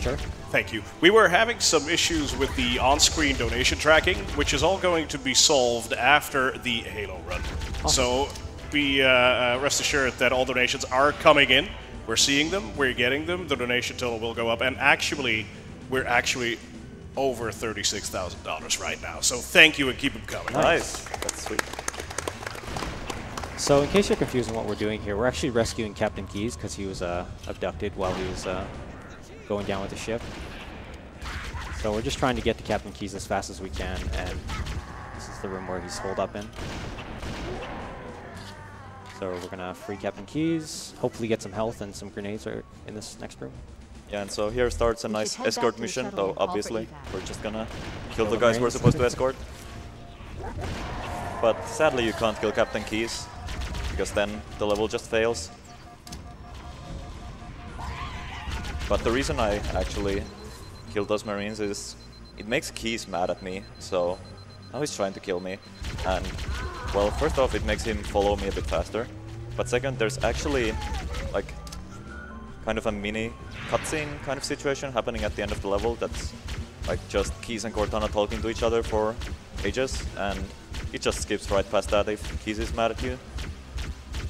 [SPEAKER 2] sure.
[SPEAKER 7] Thank you. We were having some issues with the on-screen donation tracking, which is all going to be solved after the Halo run. So be uh, uh, rest assured that all donations are coming in. We're seeing them. We're getting them. The donation total will go up, and actually, we're actually over thirty-six thousand dollars right now. So thank you and keep them coming.
[SPEAKER 6] Nice. That's sweet.
[SPEAKER 2] So in case you're confused on what we're doing here, we're actually rescuing Captain Keyes because he was uh, abducted while he was uh, going down with the ship. So we're just trying to get to Captain Keyes as fast as we can, and this is the room where he's holed up in. So we're gonna free Captain Keyes, hopefully get some health and some grenades are in this next room.
[SPEAKER 6] Yeah, and so here starts a
[SPEAKER 8] We
[SPEAKER 6] nice
[SPEAKER 8] should head back
[SPEAKER 6] escort mission,
[SPEAKER 8] shuttle
[SPEAKER 6] though
[SPEAKER 8] and call for
[SPEAKER 6] obviously we're just gonna kill
[SPEAKER 2] Kill
[SPEAKER 6] the
[SPEAKER 2] the
[SPEAKER 6] guys we're supposed to escort. But sadly you can't kill Captain Keyes, because then the level just fails. But the reason I actually killed those marines is it makes Keyes mad at me, so now he's trying to kill me. And, well, first off, it makes him follow me a bit faster. But second, there's actually, like, kind of a mini cutscene kind of situation happening at the end of the level that's like just Keyes and Cortana talking to each other for ages, and it just skips right past that if Keyes is mad at you.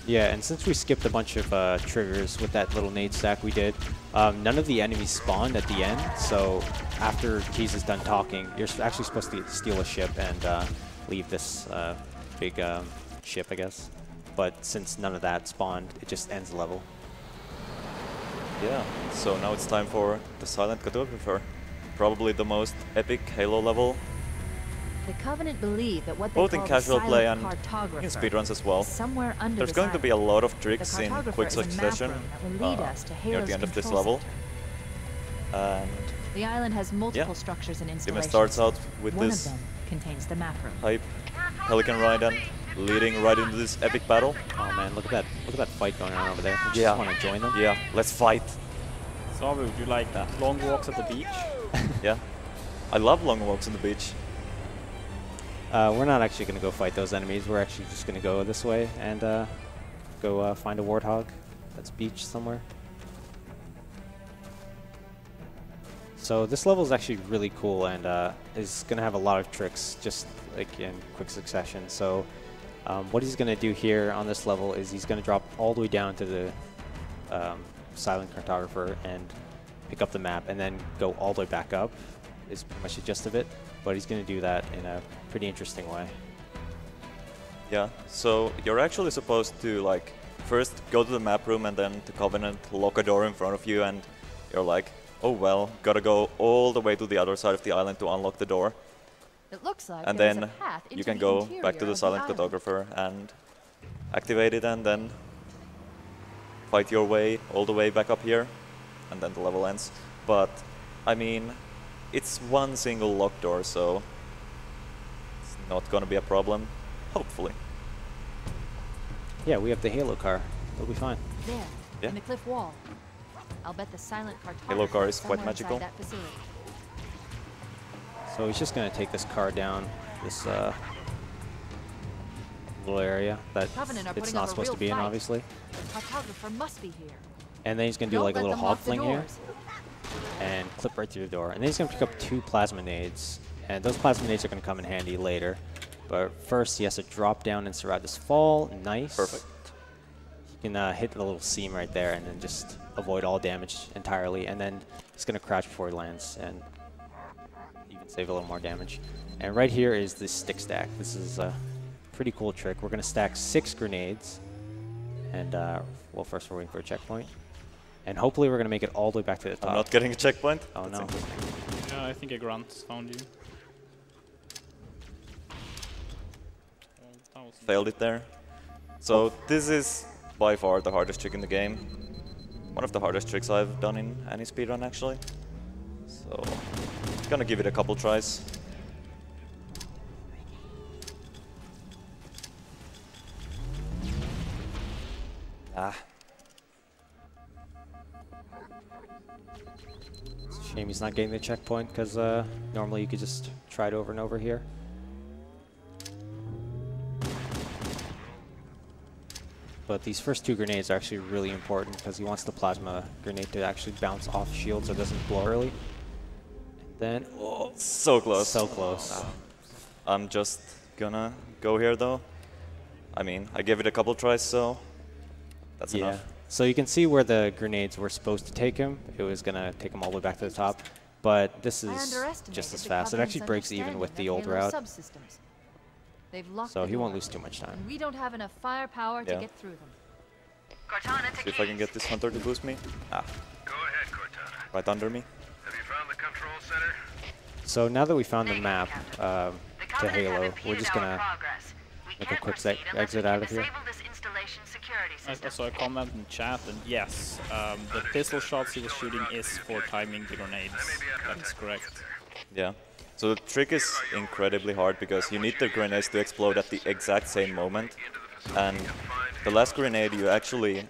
[SPEAKER 2] Yeah, and since we skipped a bunch of uh, triggers with that little nade stack we did, um, none of the enemies spawned at the end. So after Keyes is done talking, you're actually supposed to steal a ship and uh, leave this uh, big um, ship, I guess. But since none of that spawned, it just ends the level.
[SPEAKER 6] Yeah, so now it's time for the Silent Cartographer. Probably the most epic Halo level,
[SPEAKER 8] The Covenant believe that what they
[SPEAKER 6] both
[SPEAKER 8] call
[SPEAKER 6] in
[SPEAKER 8] the
[SPEAKER 6] casual play
[SPEAKER 8] silent
[SPEAKER 6] and
[SPEAKER 8] cartographer
[SPEAKER 6] in speedruns as well.
[SPEAKER 8] somewhere under
[SPEAKER 6] There's
[SPEAKER 8] this
[SPEAKER 6] going to be a lot of tricks in
[SPEAKER 8] cartographer
[SPEAKER 6] quick
[SPEAKER 8] is a map
[SPEAKER 6] succession
[SPEAKER 8] that will lead
[SPEAKER 6] uh,
[SPEAKER 8] us to
[SPEAKER 6] near
[SPEAKER 8] Halo's
[SPEAKER 6] the end of this level.
[SPEAKER 8] center.
[SPEAKER 6] And
[SPEAKER 8] The island has multiple
[SPEAKER 6] Yeah.
[SPEAKER 8] structures and
[SPEAKER 6] Even
[SPEAKER 8] installations.
[SPEAKER 6] starts out with
[SPEAKER 8] One
[SPEAKER 6] this
[SPEAKER 8] of them contains the map room.
[SPEAKER 6] hype Pelican Raiden leading right into this epic battle.
[SPEAKER 2] Oh man, look at that! Look at that fight going on over there. You
[SPEAKER 6] Yeah.
[SPEAKER 2] just want to join them.
[SPEAKER 6] Yeah, let's fight.
[SPEAKER 3] So would you like that? long walks at the beach?
[SPEAKER 6] Yeah. I love long walks on the beach.
[SPEAKER 2] Uh, we're not actually going to go fight those enemies. We're actually just going to go this way and uh, go uh, find a warthog that's beach somewhere. So this level is actually really cool and uh, is going to have a lot of tricks just like in quick succession. So um, what he's going to do here on this level is he's going to drop all the way down to the um, silent cartographer and pick up the map and then go all the way back up is pretty much the gist of it. But he's going to do that in a pretty interesting way.
[SPEAKER 6] Yeah, so you're actually supposed to like first go to the map room and then the Covenant lock a door in front of you and you're like, oh well, gotta go all the way to the other side of the island to unlock the door.
[SPEAKER 8] It looks like
[SPEAKER 6] and then
[SPEAKER 8] a path
[SPEAKER 6] you can
[SPEAKER 8] the
[SPEAKER 6] go back to the silent
[SPEAKER 8] island.
[SPEAKER 6] cartographer and activate it and then fight your way all the way back up here and then the level ends. But I mean, it's one single locked door, so it's not gonna be a problem, hopefully.
[SPEAKER 2] Yeah, we have the Halo car. It'll be fine.
[SPEAKER 8] There,
[SPEAKER 6] Yeah.
[SPEAKER 8] in the cliff wall. I'll bet the silent cartographer
[SPEAKER 6] Halo car is quite magical.
[SPEAKER 2] So he's just going to take this car down this uh, little area that it's not supposed to
[SPEAKER 8] real
[SPEAKER 2] be in, obviously.
[SPEAKER 8] The cartographer must be here.
[SPEAKER 2] And then he's going to do
[SPEAKER 8] Don't
[SPEAKER 2] like a little
[SPEAKER 8] them
[SPEAKER 2] hog
[SPEAKER 8] lock the
[SPEAKER 2] fling here
[SPEAKER 8] doors.
[SPEAKER 2] And clip right through the door. And then he's going to pick up two plasma nades. And those plasma nades are going to come in handy later. But first, he has to drop down and surround this fall. Nice.
[SPEAKER 6] Perfect.
[SPEAKER 2] You can uh, hit the little seam right there and then just avoid all damage entirely. And then he's going to crouch before he lands and even save a little more damage. And right here is the stick stack. This is a pretty cool trick. We're going to stack six grenades. And, uh, well, first we're waiting for a checkpoint. And hopefully we're going to make it all the way back to the top.
[SPEAKER 6] I'm not getting a checkpoint.
[SPEAKER 2] Oh,
[SPEAKER 6] That's
[SPEAKER 2] no.
[SPEAKER 3] Yeah, I think a grunt found you. Well, that was
[SPEAKER 6] Failed it there. So this is by far the hardest trick in the game. One of the hardest tricks I've done in any speedrun actually. So gonna give it a couple tries. Ah,
[SPEAKER 2] It's a shame he's not getting the checkpoint because uh, normally you could just try it over and over here. But these first two grenades are actually really important because he wants the plasma grenade to actually bounce off shield so it doesn't blow early. And then, oh,
[SPEAKER 6] so close.
[SPEAKER 2] so close.
[SPEAKER 6] I'm just gonna go here though. I mean, I gave it a couple tries, so that's
[SPEAKER 2] Yeah.
[SPEAKER 6] enough.
[SPEAKER 2] So you can see where the grenades were supposed to take him. It was going to take him all the way back to the top. But this is just as fast. It actually breaks even with the old
[SPEAKER 8] of
[SPEAKER 2] route.
[SPEAKER 8] subsystems. They've locked
[SPEAKER 2] So he won't lose too much time.
[SPEAKER 8] We don't have enough firepower
[SPEAKER 6] Yeah.
[SPEAKER 8] to get through them.
[SPEAKER 9] Cortana
[SPEAKER 6] See if I can get this hunter to boost me. Ah,
[SPEAKER 1] Go ahead, Cortana.
[SPEAKER 6] right under me.
[SPEAKER 1] Have you found the control center?
[SPEAKER 2] So now that we found the map
[SPEAKER 9] Captain.
[SPEAKER 2] um,
[SPEAKER 9] The
[SPEAKER 2] to Halo, we're just going to make a quick
[SPEAKER 9] proceed
[SPEAKER 2] sec-
[SPEAKER 9] unless
[SPEAKER 2] exit out of here.
[SPEAKER 9] Disable this
[SPEAKER 3] I, I saw a comment in chat, and yes, um, the pistol shots he was shooting is for timing the grenades. That is correct.
[SPEAKER 6] Yeah. So the trick is incredibly hard because you need the grenades to explode at the exact same moment. And the last grenade you actually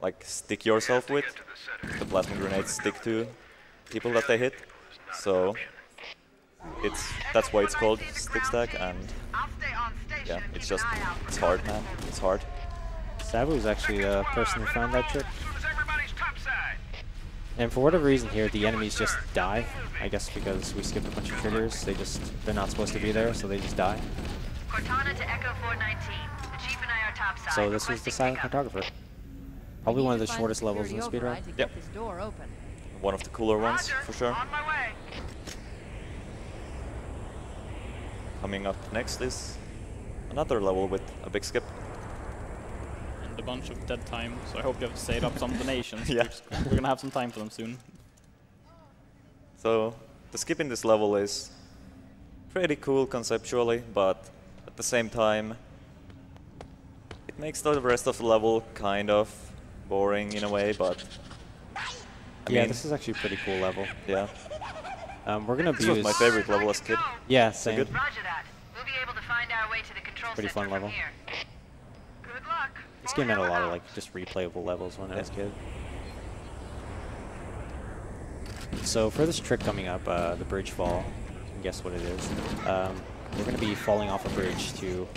[SPEAKER 6] like stick yourself with, the plasma grenades stick to people that they hit. So it's that's why it's called stick stack and
[SPEAKER 9] I'll stay on station
[SPEAKER 6] yeah, it's just
[SPEAKER 9] an eye out for
[SPEAKER 6] it's hard man. It's hard.
[SPEAKER 2] Savu is actually uh, a person who found that trick.
[SPEAKER 1] As soon as everybody's topside.
[SPEAKER 2] And for whatever reason here, the enemies just die. I guess because we skipped a bunch of triggers. They just, they're not supposed to be there, so they just die.
[SPEAKER 9] Cortana to Echo 419. The Chief and I are topside.
[SPEAKER 2] So this was the
[SPEAKER 9] requesting
[SPEAKER 2] silent
[SPEAKER 9] pickup.
[SPEAKER 2] cartographer. Probably one of the shortest levels in the speedrun.
[SPEAKER 8] override To
[SPEAKER 6] Yep.
[SPEAKER 8] get this door open.
[SPEAKER 6] One of the cooler ones for sure.
[SPEAKER 9] On my way.
[SPEAKER 6] Coming up next is another level with a big skip.
[SPEAKER 3] And a bunch of dead time, so I hope you have saved up some donations.
[SPEAKER 6] Yeah.
[SPEAKER 3] We're gonna have some time for them soon.
[SPEAKER 6] So the skip in this level is pretty cool conceptually, but at the same time it makes the rest of the level kind of boring in a way, but I
[SPEAKER 2] yeah,
[SPEAKER 6] mean,
[SPEAKER 2] this is actually a pretty cool level.
[SPEAKER 6] yeah,
[SPEAKER 2] Um, we're gonna
[SPEAKER 6] this was my favorite level as kid.
[SPEAKER 2] Yeah, same.
[SPEAKER 6] good?
[SPEAKER 9] Roger that. We'll be able to find our way to the control
[SPEAKER 2] Pretty fun level.
[SPEAKER 9] from here.
[SPEAKER 2] This game had a lot of like just replayable levels when I was a kid. so for this trick coming up, uh, the bridge fall, guess what it is. Um, we're going to be falling off a bridge to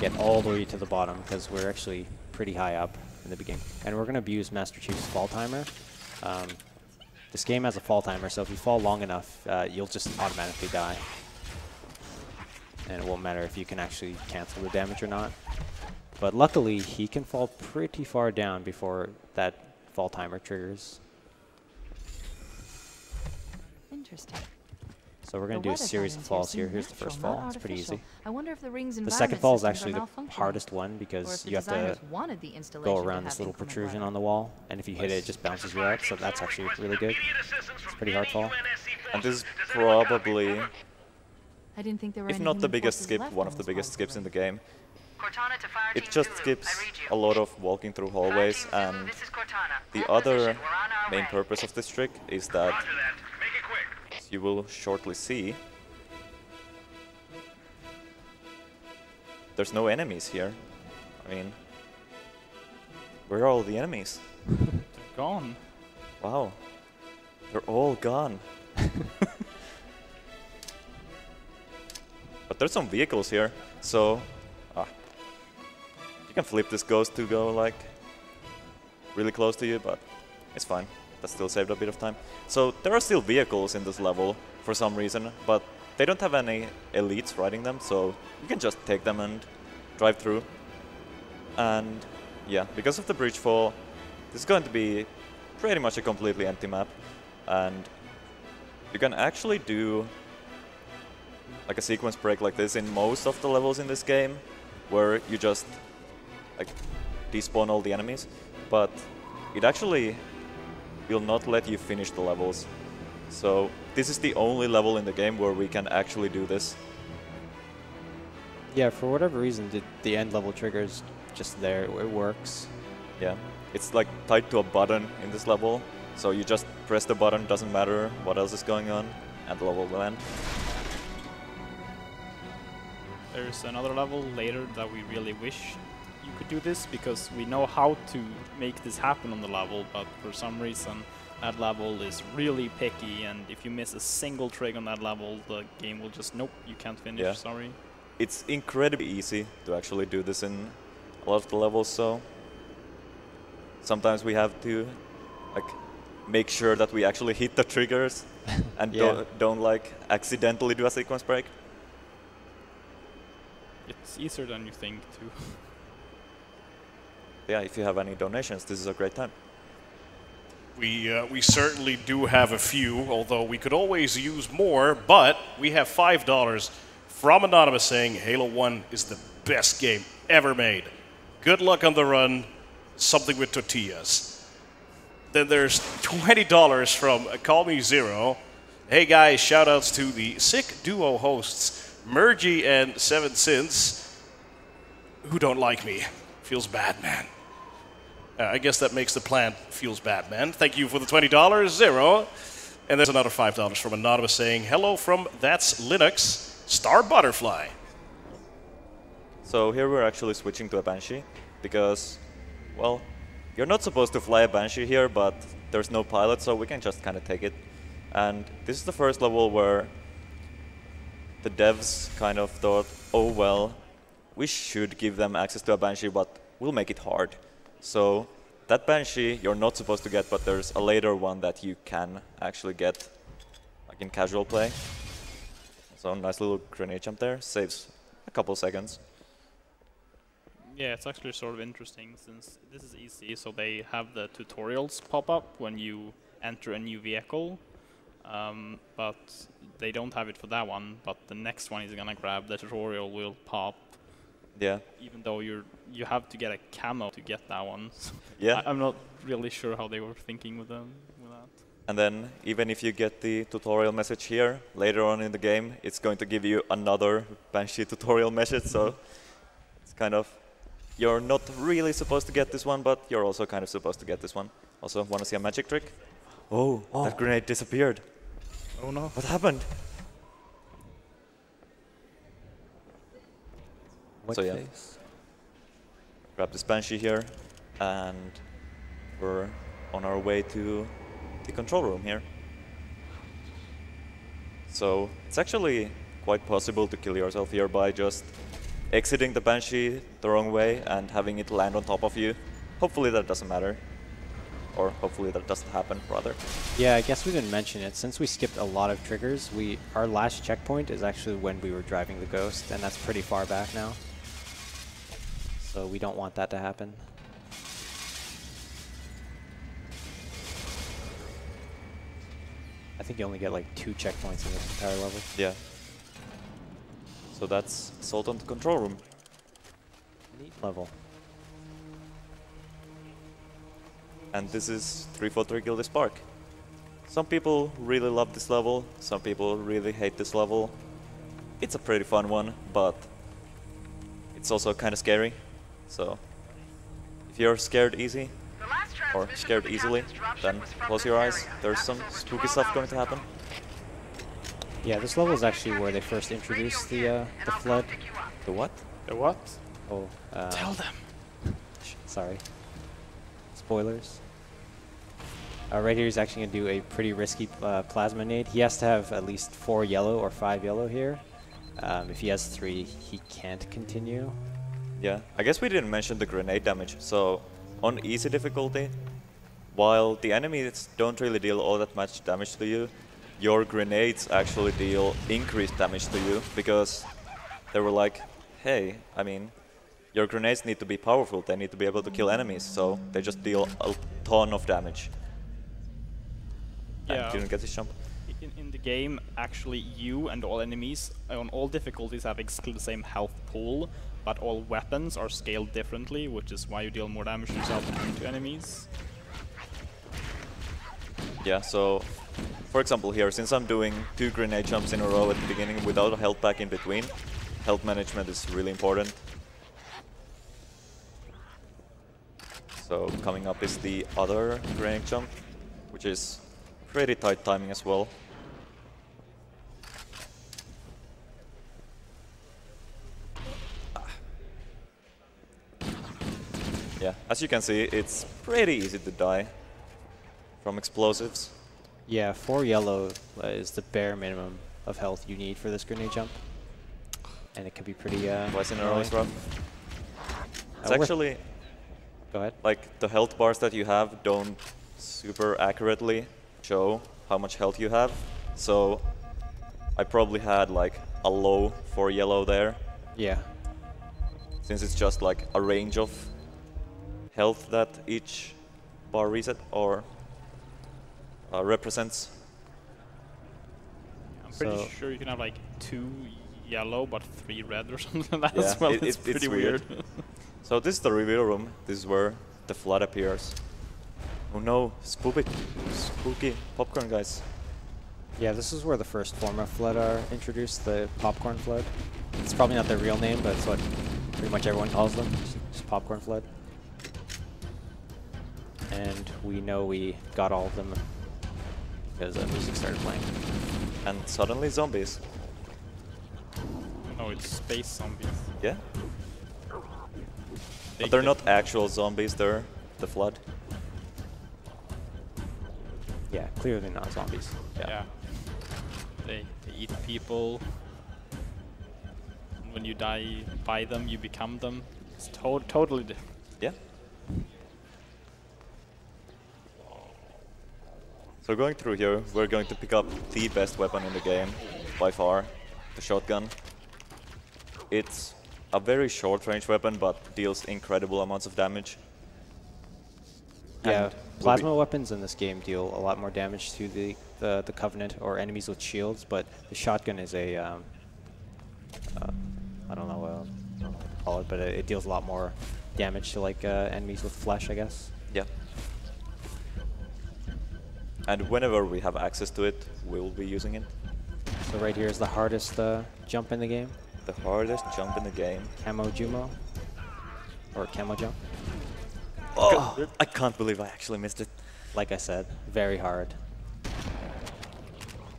[SPEAKER 2] get all the way to the bottom because we're actually pretty high up in the beginning. And we're going to abuse Master Chief's fall timer. Um, this game has a fall timer, so if you fall long enough, uh, you'll just automatically die. And it won't matter if you can actually cancel the damage or not. But luckily, he can fall pretty far down before that fall timer triggers.
[SPEAKER 8] Interesting.
[SPEAKER 2] So we're going to do a series of falls here. Here's the first
[SPEAKER 8] not
[SPEAKER 2] fall. It's pretty easy.
[SPEAKER 8] I wonder if the ring's
[SPEAKER 2] The second fall is actually the
[SPEAKER 8] hardest.
[SPEAKER 2] hardest one because you have to
[SPEAKER 8] wanted the
[SPEAKER 2] go around this little protrusion
[SPEAKER 8] weather.
[SPEAKER 2] on the wall, and if you hit it, it just bounces you up, so that's actually really good. It's a pretty hard fall.
[SPEAKER 6] And this is probably,
[SPEAKER 8] I didn't think there were
[SPEAKER 6] if not the biggest skip, one of the biggest skips in the game.
[SPEAKER 9] Cortana to Fire
[SPEAKER 6] It just skips
[SPEAKER 9] I read you.
[SPEAKER 6] a lot of walking through hallways,
[SPEAKER 9] Team
[SPEAKER 6] and
[SPEAKER 9] this is Cortana.
[SPEAKER 6] the
[SPEAKER 9] Hold
[SPEAKER 6] other
[SPEAKER 9] position. We're on our
[SPEAKER 6] main
[SPEAKER 9] way.
[SPEAKER 6] purpose of this trick is that,
[SPEAKER 1] that. Make it quick.
[SPEAKER 6] as you will shortly see, there's no enemies here. I mean, where are all the enemies?
[SPEAKER 3] They're gone.
[SPEAKER 6] Wow, they're all gone. but there's some vehicles here, so you can flip this ghost to go like really close to you, but it's fine. That still saved a bit of time. So there are still vehicles in this level for some reason, but they don't have any elites riding them, so you can just take them and drive through. And yeah, because of the bridge fall, this is going to be pretty much a completely empty map. And you can actually do like a sequence break like this in most of the levels in this game, where you just like despawn all the enemies, but it actually will not let you finish the levels. So this is the only level in the game where we can actually do this.
[SPEAKER 2] Yeah, for whatever reason, the, the end level trigger is just there. It works.
[SPEAKER 6] Yeah, it's like tied to a button in this level, so you just press the button, doesn't matter what else is going on, and the level will end.
[SPEAKER 3] There's another level later that we really wish you could do this because we know how to make this happen on the level, but for some reason that level is really picky and if you miss a single trick on that level, the game will just nope, you can't finish,
[SPEAKER 6] Yeah.
[SPEAKER 3] sorry.
[SPEAKER 6] It's incredibly easy to actually do this in a lot of the levels, so sometimes we have to like make sure that we actually hit the triggers and
[SPEAKER 2] Yeah.
[SPEAKER 6] don't, don't like accidentally do a sequence break.
[SPEAKER 3] It's easier than you think to
[SPEAKER 6] Yeah, if you have any donations, this is a great time.
[SPEAKER 7] We, uh, we certainly do have a few, although we could always use more, but we have $5 from Anonymous saying Halo 1 is the best game ever made. Good luck on the run, something with tortillas. Then there's $20 from Call Me Zero. Hey guys, shout outs to the sick duo hosts, Mergy and Seven Sins, who don't like me. Feels bad, man. Uh, I guess that makes the plan feels bad, man. Thank you for the twenty dollars, zero. And there's another five dollars from anonymous saying, "Hello from That's Linux, Star Butterfly."
[SPEAKER 6] So here we're actually switching to a Banshee because, well, you're not supposed to fly a Banshee here, but there's no pilot, so we can just kind of take it. And this is the first level where the devs kind of thought, oh well, we should give them access to a Banshee, but we'll make it hard. So that Banshee you're not supposed to get, but there's a later one that you can actually get, like in casual play. So nice little grenade jump there, saves a couple seconds.
[SPEAKER 3] Yeah, it's actually sort of interesting since this is easy, so they have the tutorials pop up when you enter a new vehicle, um, but they don't have it for that one, but the next one is gonna grab, the tutorial will pop,
[SPEAKER 6] Yeah.
[SPEAKER 3] even though you're you have to get a camo to get that one.
[SPEAKER 6] Yeah.
[SPEAKER 3] I, am not really sure how they were thinking with them with that.
[SPEAKER 6] And then even if you get the tutorial message here later on in the game, it's going to give you another Banshee tutorial message. So it's kind of you're not really supposed to get this one, but you're also kind of supposed to get this one. Also, want to see a magic trick? Oh, oh, that grenade disappeared.
[SPEAKER 3] Oh no.
[SPEAKER 6] What happened?
[SPEAKER 2] What
[SPEAKER 6] So, yeah.
[SPEAKER 2] face?
[SPEAKER 6] Grab this Banshee here, and we're on our way to the control room here. So it's actually quite possible to kill yourself here by just exiting the Banshee the wrong way and having it land on top of you. Hopefully that doesn't matter. Or hopefully that doesn't happen, rather.
[SPEAKER 2] Yeah, I guess we didn't mention it. Since we skipped a lot of triggers, we our last checkpoint is actually when we were driving the Ghost, and that's pretty far back now. So we don't want that to happen. I think you only get like two checkpoints in this entire level.
[SPEAKER 6] Yeah. So that's Assault on the Control Room.
[SPEAKER 2] Neat level.
[SPEAKER 6] And this is 343 Guilty Spark. Some people really love this level, some people really hate this level. It's a pretty fun one, but it's also kind of scary. So if you're scared easy, or scared easily, then close your eyes. There's some spooky stuff going to happen.
[SPEAKER 2] Yeah, this level is actually where they first introduced the uh, the flood.
[SPEAKER 6] The what?
[SPEAKER 7] The what?
[SPEAKER 2] Oh, uh,
[SPEAKER 3] Tell them.
[SPEAKER 2] sorry. Spoilers. Uh, right here, he's actually going to do a pretty risky uh, plasma nade. He has to have at least four yellow or five yellow here. Um, if he has three, he can't continue.
[SPEAKER 6] Yeah, I guess we didn't mention the grenade damage. So on easy difficulty, while the enemies don't really deal all that much damage to you, your grenades actually deal increased damage to you because they were like, hey, I mean, your grenades need to be powerful, they need to be able to kill enemies, so they just deal a ton of damage.
[SPEAKER 3] Yeah.
[SPEAKER 6] And didn't get this jump.
[SPEAKER 3] In, in the game, actually, you and all enemies on all difficulties have exactly the same health pool, but all weapons are scaled differently, which is why you deal more damage yourself to enemies.
[SPEAKER 6] Yeah, so for example here, since I'm doing two grenade jumps in a row at the beginning without a health pack in between, health management is really important. So coming up is the other grenade jump, which is pretty tight timing as well. Yeah, as you can see, it's pretty easy to die from explosives.
[SPEAKER 2] Yeah, four yellow is the bare minimum of health you need for this grenade jump. And it can be pretty uh,
[SPEAKER 6] Twice in a row is rough. It's
[SPEAKER 2] Uh,
[SPEAKER 6] actually
[SPEAKER 2] Go ahead.
[SPEAKER 6] like the health bars that you have don't super accurately show how much health you have. So I probably had like a low 4 yellow there,
[SPEAKER 2] Yeah.
[SPEAKER 6] since it's just like a range of health that each bar reset or uh, represents.
[SPEAKER 3] I'm pretty
[SPEAKER 2] So-
[SPEAKER 3] sure you can have like two yellow but three red or something like that
[SPEAKER 6] Yeah,
[SPEAKER 3] as well.
[SPEAKER 6] it-
[SPEAKER 3] it's,
[SPEAKER 6] it's
[SPEAKER 3] pretty
[SPEAKER 6] weird.
[SPEAKER 3] weird.
[SPEAKER 6] So this is the reveal room. This is where the flood appears. Oh no, spooky, spooky popcorn guys.
[SPEAKER 2] Yeah, this is where the first form of flood are introduced, the popcorn flood. It's probably not their real name, but it's what pretty much everyone calls them, just, just popcorn flood. And we know we got all of them because the music started playing.
[SPEAKER 6] And suddenly zombies.
[SPEAKER 3] no, it's space zombies.
[SPEAKER 6] Yeah?
[SPEAKER 3] They
[SPEAKER 6] But they're not actual zombies, they're the flood.
[SPEAKER 2] Yeah, clearly not zombies.
[SPEAKER 3] Yeah. They, they eat people. When you die by them, you become them. It's to totally different.
[SPEAKER 6] Yeah. So going through here, we're going to pick up the best weapon in the game, by far, the shotgun. It's a very short range weapon, but deals incredible amounts of damage.
[SPEAKER 2] Yeah,
[SPEAKER 6] And we'll
[SPEAKER 2] plasma weapons in this game deal a lot more damage to the, the, the Covenant or enemies with shields, but the shotgun is a, um, uh, I don't know what to call it, but it, it deals a lot more damage to like uh, enemies with flesh, I guess.
[SPEAKER 6] Yeah. And whenever we have access to it, we will be using it.
[SPEAKER 2] So right here is the hardest uh, jump in the game,
[SPEAKER 6] The hardest jump in the game.
[SPEAKER 2] Camo Jumo, or Camo Jump.
[SPEAKER 6] Oh, I can't believe I actually missed it.
[SPEAKER 2] Like I said, very hard.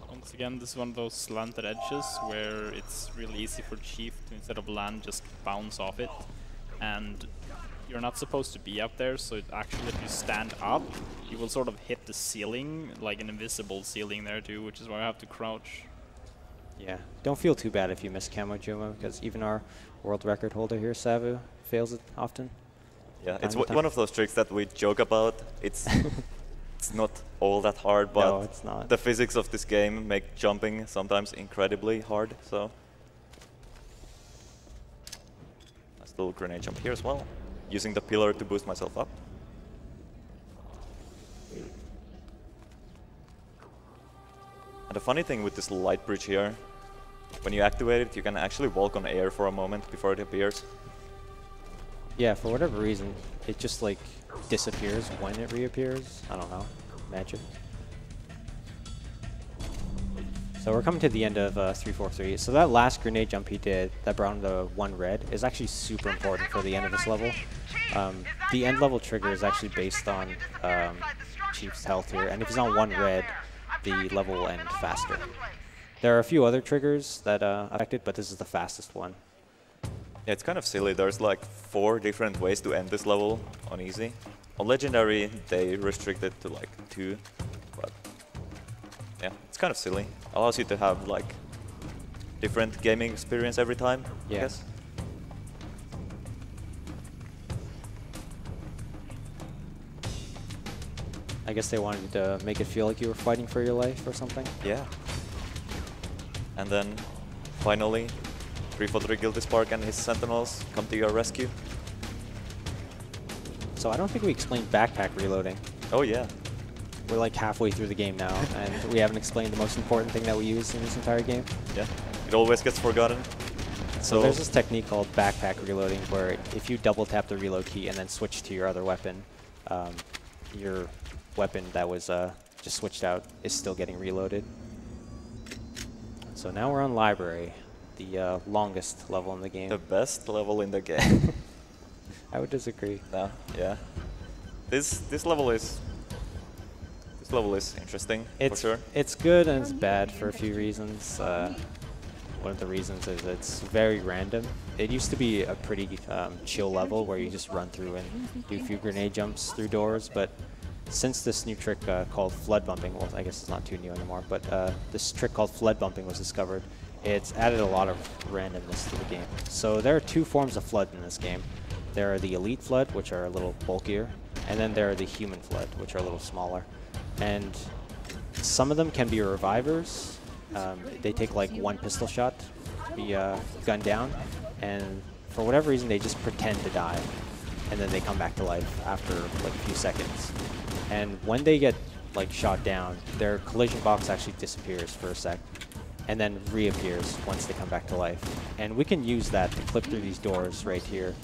[SPEAKER 3] Once again, this is one of those slanted edges where it's really easy for Chief to, instead of land, just bounce off it. And you're not supposed to be up there, so it actually, if you stand up, you will sort of hit the ceiling, like an invisible ceiling there too, which is why I have to crouch.
[SPEAKER 2] Yeah, don't feel too bad if you miss Camo Juma, because even our world record holder here, Savu, fails it often.
[SPEAKER 6] Yeah, it's
[SPEAKER 2] Time to
[SPEAKER 6] w- one of those tricks that we joke about. It's it's not all that hard, but
[SPEAKER 2] No, it's not.
[SPEAKER 6] the physics of this game make jumping sometimes incredibly hard. So, nice little grenade jump here as well, using the pillar to boost myself up. And the funny thing with this light bridge here, when you activate it, you can actually walk on air for a moment before it appears.
[SPEAKER 2] Yeah, for whatever reason, it just like disappears when it reappears. I don't know. Magic. So we're coming to the end of uh, 343. So that last grenade jump he did, that brought him to one red, is actually super important for the end of this level. Um, the end level trigger is actually based on um, Chief's health here, and if he's on one red, the level will end faster. There are a few other triggers that uh, affect it, but this is the fastest one.
[SPEAKER 6] Yeah, it's kind of silly. There's like four different ways to end this level on easy. On legendary, they restrict it to like two, kind of silly. Allows you to have like different gaming experience every time. I guess.
[SPEAKER 2] I guess they wanted to make it feel like you were fighting for your life or something.
[SPEAKER 6] Yeah. And then finally, 343 Guilty Spark and his Sentinels come to your rescue.
[SPEAKER 2] So I don't think we explained backpack reloading.
[SPEAKER 6] Oh yeah.
[SPEAKER 2] We're like halfway through the game now, and we haven't explained the most important thing that we use in this entire game.
[SPEAKER 6] Yeah. It always gets forgotten.
[SPEAKER 2] So there's this technique called backpack reloading, where if you double tap the reload key and then switch to your other weapon, um, your weapon that was uh, just switched out is still getting reloaded. So now we're on library, the uh, longest level in the game.
[SPEAKER 6] The best level in the game.
[SPEAKER 2] I would disagree.
[SPEAKER 6] No, yeah. This this level is this level is interesting
[SPEAKER 2] It's
[SPEAKER 6] for sure.
[SPEAKER 2] it's good and it's bad for a few reasons. Uh, one of the reasons is it's very random. It used to be a pretty um, chill level where you just run through and do a few grenade jumps through doors, but since this new trick uh, called flood bumping, well, I guess it's not too new anymore, but uh, this trick called flood bumping was discovered, it's added a lot of randomness to the game. So there are two forms of flood in this game. There are the elite flood, which are a little bulkier, and then there are the human flood, which are a little smaller. And some of them can be revivers. Um, they take like one pistol shot to be uh, gunned down, and for whatever reason, they just pretend to die, and then they come back to life after like a few seconds. And when they get like shot down, their collision box actually disappears for a sec, and then reappears once they come back to life. And we can use that to clip through these doors right here,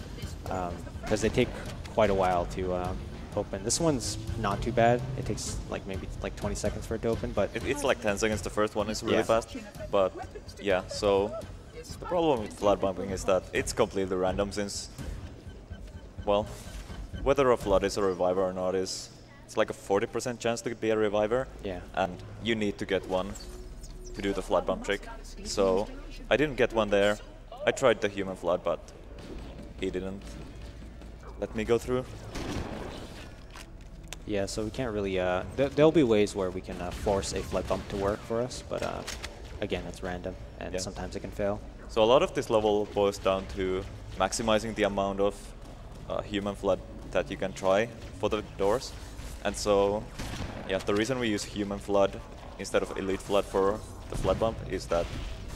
[SPEAKER 2] because they take quite a while to um, open. This one's not too bad. It takes like maybe like 20 seconds for it to open, but
[SPEAKER 6] It, it's like 10 seconds. The first one is really
[SPEAKER 2] Yeah.
[SPEAKER 6] fast, but yeah. So the problem with flood bumping is that it's completely random since, well, whether a flood is a reviver or not is it's like a 40% chance to be a reviver.
[SPEAKER 2] Yeah.
[SPEAKER 6] And you need to get one to do the flood bump trick. So I didn't get one there. I tried the human flood, but he didn't let me go through.
[SPEAKER 2] Yeah, so we can't really. Uh, th there'll be ways where we can uh, force a flood bump to work for us, but uh, again, it's random, and
[SPEAKER 6] Yeah.
[SPEAKER 2] sometimes it can fail.
[SPEAKER 6] So a lot of this level boils down to maximizing the amount of uh, human flood that you can try for the doors. And so, yeah, the reason we use human flood instead of elite flood for the flood bump is that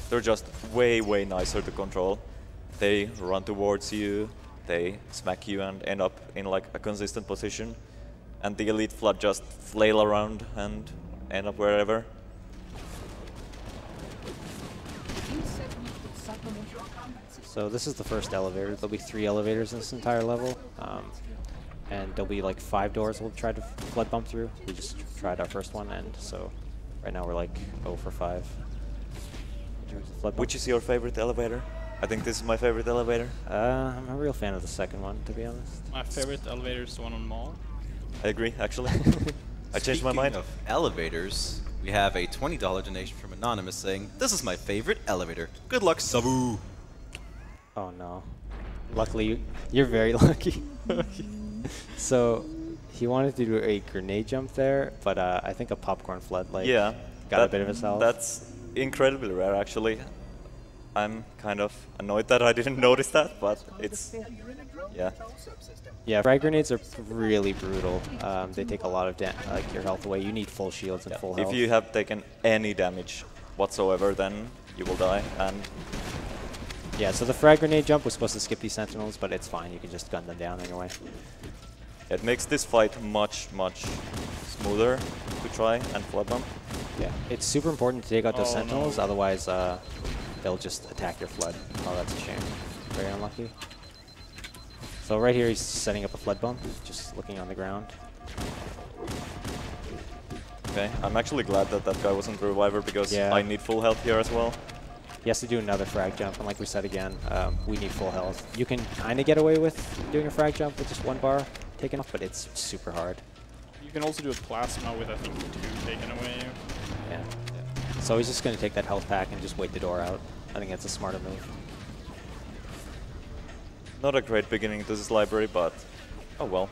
[SPEAKER 6] they're just way, way nicer to control. They run towards you, they smack you and end up in like a consistent position. And the elite flood just flail around and end up wherever.
[SPEAKER 2] So this is the first elevator. There'll be three elevators in this entire level, um, and there'll be like five doors we'll try to flood bump through. We just tried our first one, and so right now we're like 0 for 5. in terms of flood
[SPEAKER 6] Which is your favorite elevator? I think this is my favorite elevator.
[SPEAKER 2] Uh, I'm a real fan of the second one, to be honest.
[SPEAKER 3] My favorite elevator is the one on Mall.
[SPEAKER 6] I agree, actually. I changed my mind.
[SPEAKER 5] of elevators, we have a $20 donation from Anonymous saying, This is my favorite elevator. Good luck, Savu.
[SPEAKER 2] Oh no. Luckily, you- you're very lucky. so, he wanted to do a grenade jump there, but uh, I think a popcorn flood like
[SPEAKER 6] yeah.
[SPEAKER 2] got a bit of his health.
[SPEAKER 6] That's incredibly rare actually. I'm kind of annoyed that I didn't notice that, but it's yeah.
[SPEAKER 2] Yeah, frag grenades are really brutal. Um, they take a lot of like your health away. You need full shields and full health.
[SPEAKER 6] If you have taken any damage whatsoever, then you will die. And
[SPEAKER 2] yeah, so the frag grenade jump was supposed to skip these sentinels, but it's fine. You can just gun them down anyway.
[SPEAKER 6] it makes this fight much, much smoother to try and flood them.
[SPEAKER 2] Yeah, it's super important to take out those
[SPEAKER 3] Oh,
[SPEAKER 2] sentinels,
[SPEAKER 3] no.
[SPEAKER 2] otherwise uh, they'll just attack your flood. Oh, that's a shame. Very unlucky. So right here he's setting up a flood bump, just looking on the ground.
[SPEAKER 6] Okay, I'm actually glad that that guy wasn't the reviver because
[SPEAKER 2] Yeah.
[SPEAKER 6] I need full health here as well.
[SPEAKER 2] He has to do another frag jump, and like we said again, um, we need full health. You can kind of get away with doing a frag jump with just one bar taken off, but it's super hard.
[SPEAKER 3] You can also do a plasma with I think two taken away.
[SPEAKER 2] Yeah. So he's just going to take that health pack and just wait the door out. I think that's a smarter move.
[SPEAKER 6] Not a great beginning to this library, but oh well.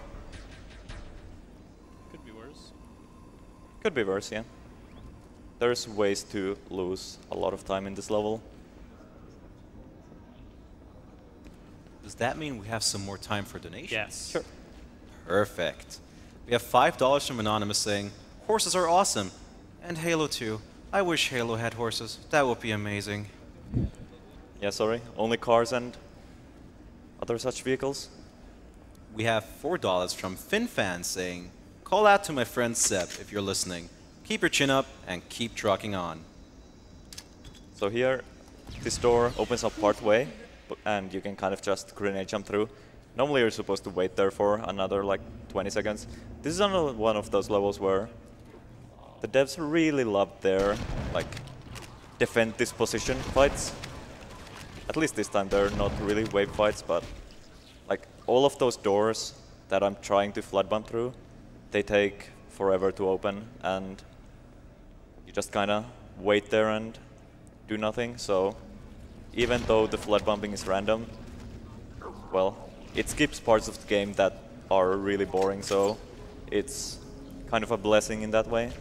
[SPEAKER 3] Could be worse.
[SPEAKER 6] Could be worse, yeah. There's ways to lose a lot of time in this level.
[SPEAKER 5] Does that mean we have some more time for donations?
[SPEAKER 3] Yes.
[SPEAKER 6] Sure.
[SPEAKER 5] Perfect. We have $5 from Anonymous saying, Horses are awesome. And Halo 2. I wish Halo had horses. That would be amazing.
[SPEAKER 6] Yeah, sorry. Only cars and other such vehicles.
[SPEAKER 5] We have $4 from FinFan saying, Call out to my friend Seb if you're listening. Keep your chin up and keep trucking on.
[SPEAKER 6] So here, this door opens up part way, and you can kind of just grenade jump through. Normally you're supposed to wait there for another like 20 seconds. This is another one of those levels where the devs really love their like defend this position fights. At least this time they're not really wave fights, but like all of those doors that I'm trying to flood bump through, they take forever to open, and you just kind of wait there and do nothing. So even though the flood bumping is random, well, it skips parts of the game that are really boring. So it's kind of a blessing in that way.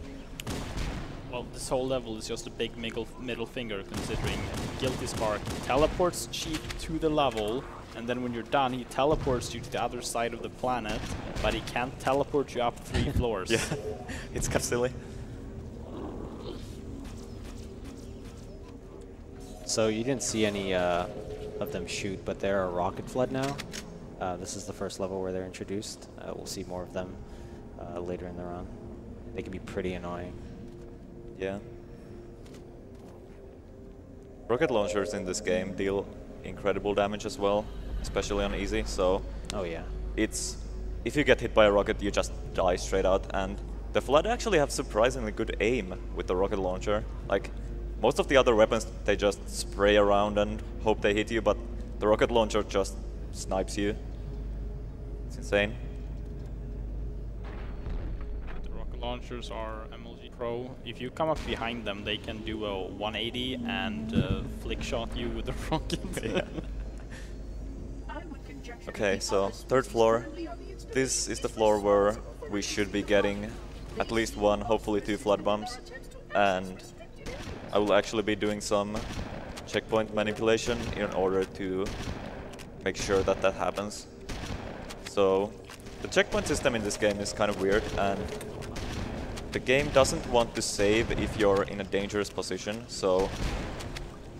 [SPEAKER 3] Well, this whole level is just a big middle, middle finger considering Guilty Spark teleports Chief to the level, and then when you're done, he teleports you to the other side of the planet, but he can't teleport you up three floors.
[SPEAKER 6] Yeah, it's kind of silly.
[SPEAKER 2] So you didn't see any uh, of them shoot, but they're a rocket flood now. Uh, this is the first level where they're introduced. Uh, we'll see more of them uh, later in the run. They can be pretty annoying.
[SPEAKER 6] Yeah. Rocket launchers in this game deal incredible damage as well, especially on easy. So
[SPEAKER 2] Oh yeah.
[SPEAKER 6] it's if you get hit by a rocket, you just die straight out. And the Flood actually have surprisingly good aim with the rocket launcher. Like most of the other weapons, they just spray around and hope they hit you, but the rocket launcher just snipes you. It's insane.
[SPEAKER 3] The rocket launchers are MLG Pro. If you come up behind them, they can do a 180 and uh, flick shot you with the rocket.
[SPEAKER 6] Okay, so third floor. This is the floor where we should be getting at least one, hopefully two flood bumps. And I will actually be doing some checkpoint manipulation in order to make sure that that happens. So the checkpoint system in this game is kind of weird and the game doesn't want to save if you're in a dangerous position, so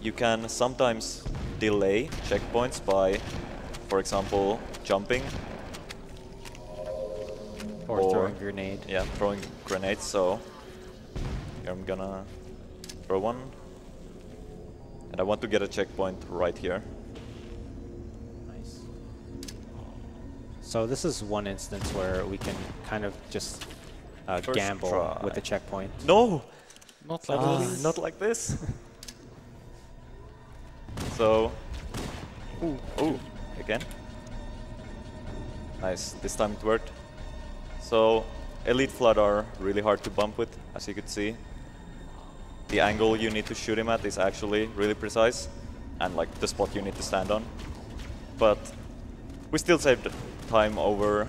[SPEAKER 6] you can sometimes delay checkpoints by, for example, jumping
[SPEAKER 2] Or,
[SPEAKER 6] Or-
[SPEAKER 2] throwing grenade.
[SPEAKER 6] yeah, throwing grenades, so here I'm gonna throw one. And I want to get a checkpoint right here.
[SPEAKER 2] Nice. So this is one instance where we can kind of just uh, gamble
[SPEAKER 6] try.
[SPEAKER 2] with the checkpoint.
[SPEAKER 6] No!
[SPEAKER 3] Not like
[SPEAKER 6] Ah,
[SPEAKER 3] this.
[SPEAKER 6] not like this. so, ooh, ooh, again. Nice, this time it worked. So, Elite Flood are really hard to bump with, as you could see. The angle you need to shoot him at is actually really precise, and like the spot you need to stand on. But we still saved time over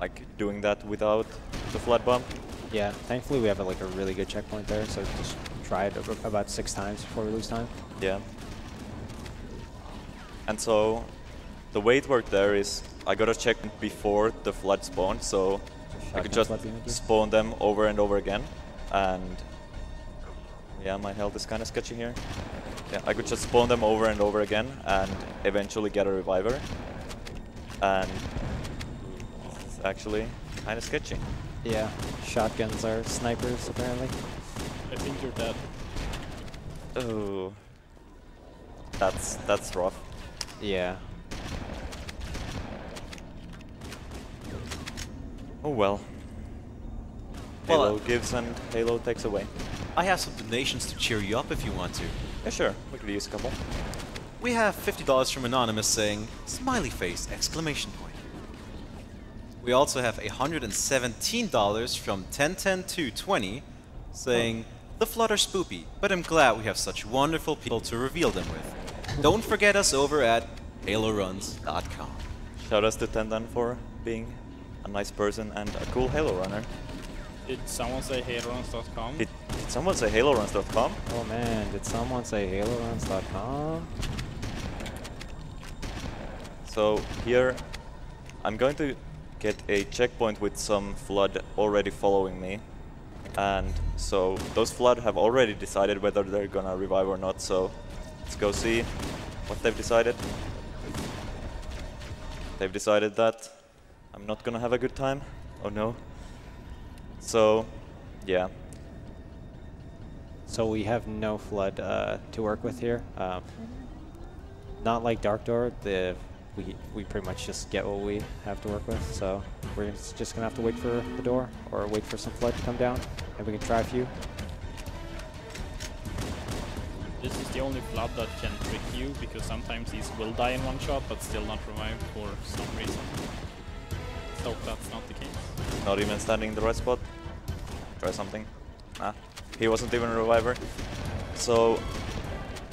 [SPEAKER 6] like doing that without the flood bump.
[SPEAKER 2] Yeah, thankfully we have a, like a really good checkpoint there, so just try it about six times before we lose time.
[SPEAKER 6] Yeah. And so the way it worked there is I got a check before the flood spawned, so I could just
[SPEAKER 2] flood behind you.
[SPEAKER 6] spawn them over and over again. And yeah, my health is kind of sketchy here. Yeah, I could just spawn them over and over again and eventually get a reviver. And it's actually kind of sketchy.
[SPEAKER 2] Yeah, shotguns are snipers apparently.
[SPEAKER 3] I think you're dead.
[SPEAKER 6] Oh, that's that's rough.
[SPEAKER 2] Yeah.
[SPEAKER 6] Oh well.
[SPEAKER 5] Well,
[SPEAKER 6] Halo
[SPEAKER 5] uh,
[SPEAKER 6] gives and Halo takes away.
[SPEAKER 5] I have some donations to cheer you up if you want to.
[SPEAKER 6] Yeah, sure. We could use a couple.
[SPEAKER 5] We have $50 from Anonymous saying, smiley face, exclamation point. We also have $117 from 1010-220 saying, the flood are spoopy, but I'm glad we have such wonderful people to reveal them with. Don't forget us over at haloruns.com.
[SPEAKER 6] Shout out to Tendan for being a nice person and a cool Halo runner.
[SPEAKER 3] Did someone say haloruns.com?
[SPEAKER 6] Did, did someone say HaloRuns.com?
[SPEAKER 2] Oh man, did someone say HaloRuns.com?
[SPEAKER 6] So here, I'm going to get a checkpoint with some Flood already following me. And so those Flood have already decided whether they're gonna revive or not, so let's go see what they've decided. They've decided that I'm not gonna have a good time. Oh no. So, yeah.
[SPEAKER 2] So we have no flood uh, to work with here. Um, not like Dark Door, the we we pretty much just get what we have to work with. So we're just just gonna have to wait for the door or wait for some flood to come down, and we can try a few.
[SPEAKER 3] This is the only flood that can trick you because sometimes these will die in one shot but still not revive for some reason. Let's that's not the case.
[SPEAKER 6] Not even standing in the right spot. Try something. Nah. He wasn't even a reviver. So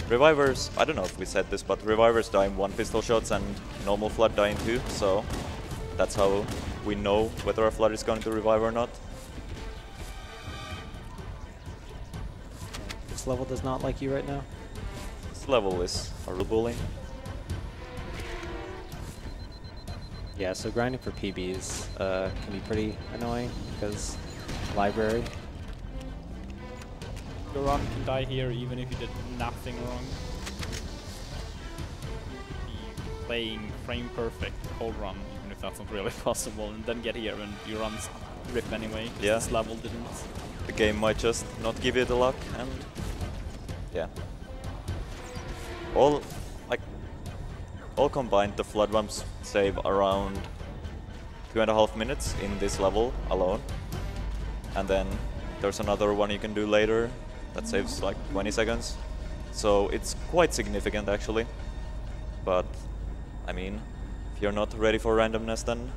[SPEAKER 6] revivers I don't know if we said this, but revivers die in one pistol shots and normal flood die in two, so that's how we know whether a flood is going to revive or not.
[SPEAKER 2] This level does not like you right now.
[SPEAKER 6] This level is a real bully.
[SPEAKER 2] Yeah, so grinding for PBs uh, can be pretty annoying because library.
[SPEAKER 3] Run can die here even if you did nothing wrong. Be playing frame perfect the whole run, even if that's not really possible, and then get here and your runs rip anyway.
[SPEAKER 6] Yeah.
[SPEAKER 3] This level didn't.
[SPEAKER 6] The game might just not give you the luck and yeah. All like all combined the flood bumps save around two and a half minutes in this level alone. And then there's another one you can do later that saves like 20 seconds. So it's quite significant actually. But I mean, if you're not ready for randomness then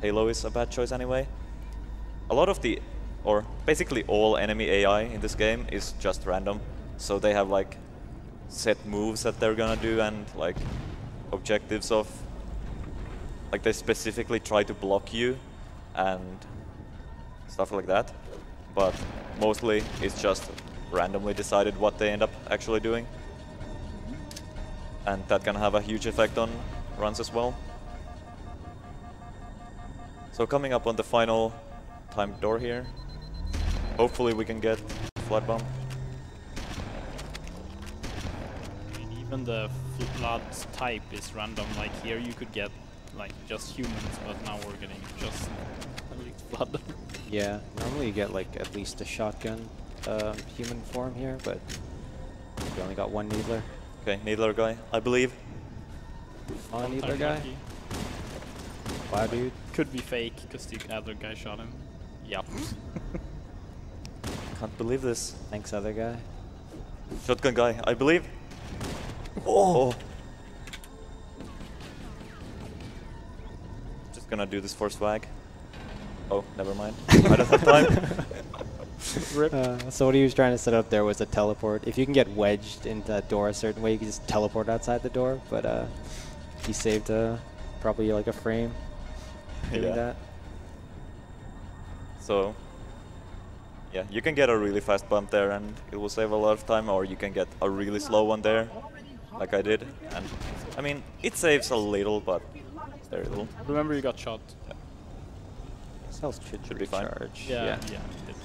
[SPEAKER 6] Halo is a bad choice anyway. A lot of the or basically all enemy AI in this game is just random. So they have like set moves that they're gonna do and like objectives of like they specifically try to block you and stuff like that. But mostly it's just randomly decided what they end up actually doing. And that can have a huge effect on runs as well. So coming up on the final timed door here. Hopefully we can get flood
[SPEAKER 3] bump. Even the flood type is random. Like here, you could get like just humans, but now we're getting just elite flood.
[SPEAKER 2] Yeah, normally you get like at least a shotgun uh, human form here, but we only got one needler.
[SPEAKER 6] Okay, Needler guy, I believe.
[SPEAKER 2] Oh, needler guy.
[SPEAKER 3] lucky.
[SPEAKER 2] Wow, dude.
[SPEAKER 3] Could be fake because the other guy shot him. Yep.
[SPEAKER 6] Can't believe this.
[SPEAKER 2] Thanks, other guy.
[SPEAKER 6] Shotgun guy, I believe. Oh. Just gonna do this for swag. Oh, never mind. I don't have time.
[SPEAKER 2] Uh, so what he was trying to set up there was a teleport. If you can get wedged into that door a certain way, you can just teleport outside the door. But uh, he saved uh, probably like a frame doing
[SPEAKER 6] Yeah.
[SPEAKER 2] that.
[SPEAKER 6] So, Yeah, you can get a really fast bump there and it will save a lot of time, or you can get a really slow one there, like I did. And I mean, it saves a little, but very little.
[SPEAKER 3] Remember you got shot.
[SPEAKER 2] Cells should,
[SPEAKER 6] Should be fine.
[SPEAKER 2] recharge.
[SPEAKER 3] Yeah, yeah.
[SPEAKER 2] yeah.
[SPEAKER 3] it-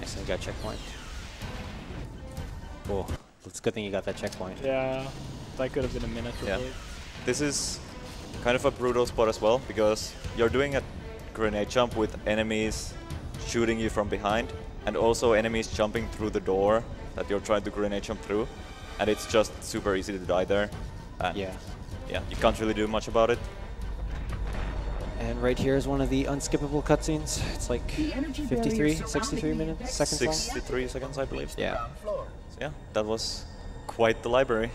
[SPEAKER 2] Nice, and you got checkpoint. Cool. It's a good thing you got that checkpoint.
[SPEAKER 3] Yeah, that could have been a minute
[SPEAKER 6] Yeah.
[SPEAKER 3] two.
[SPEAKER 6] This is kind of a brutal spot as well, because you're doing a grenade jump with enemies shooting you from behind, and also enemies jumping through the door that you're trying to grenade jump through, and it's just super easy to die there. And
[SPEAKER 2] Yeah.
[SPEAKER 6] yeah, you can't really do much about it.
[SPEAKER 2] And right here is one of the unskippable cutscenes. It's like 53, 63 minutes, seconds long.
[SPEAKER 6] 63 seconds, I believe.
[SPEAKER 2] Yeah.
[SPEAKER 6] So yeah, that was quite the library.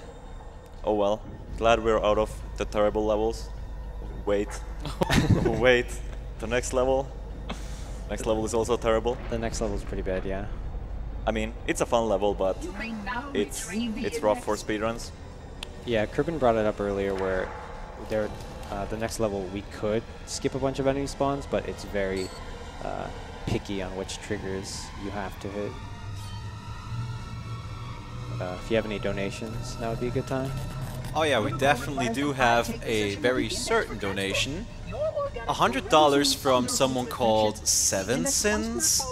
[SPEAKER 6] Oh well, glad we're out of the terrible levels. Wait, wait, the next level. Next level is also terrible.
[SPEAKER 2] The next level is pretty bad, yeah.
[SPEAKER 6] I mean, it's a fun level, but it's it's rough for speedruns.
[SPEAKER 2] Yeah, Kerbin brought it up earlier where there, uh, the next level we could skip a bunch of enemy spawns, but it's very uh, picky on which triggers you have to hit. Uh, if you have any donations, that would be a good time.
[SPEAKER 5] Oh yeah, we definitely do have a very certain donation. A hundred dollars from someone called Seven Sins.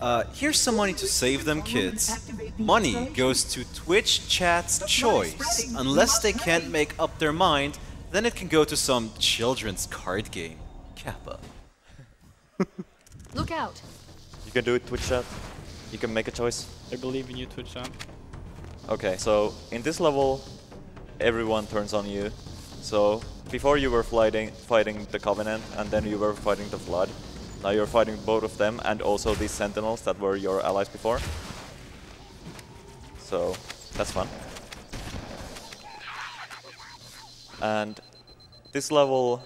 [SPEAKER 5] Uh, here's some money to save them kids. Money goes to Twitch Chat's choice. Unless they can't make up their mind, then it can go to some children's card game. Kappa.
[SPEAKER 8] Look out!
[SPEAKER 6] You can do it, Twitch chat. You can make a choice.
[SPEAKER 3] I believe in you, Twitch champ.
[SPEAKER 6] Okay, so in this level, everyone turns on you. So before you were fighting fighting the Covenant, and then you were fighting the Flood. Now you're fighting both of them, and also these Sentinels that were your allies before. So that's fun. And this level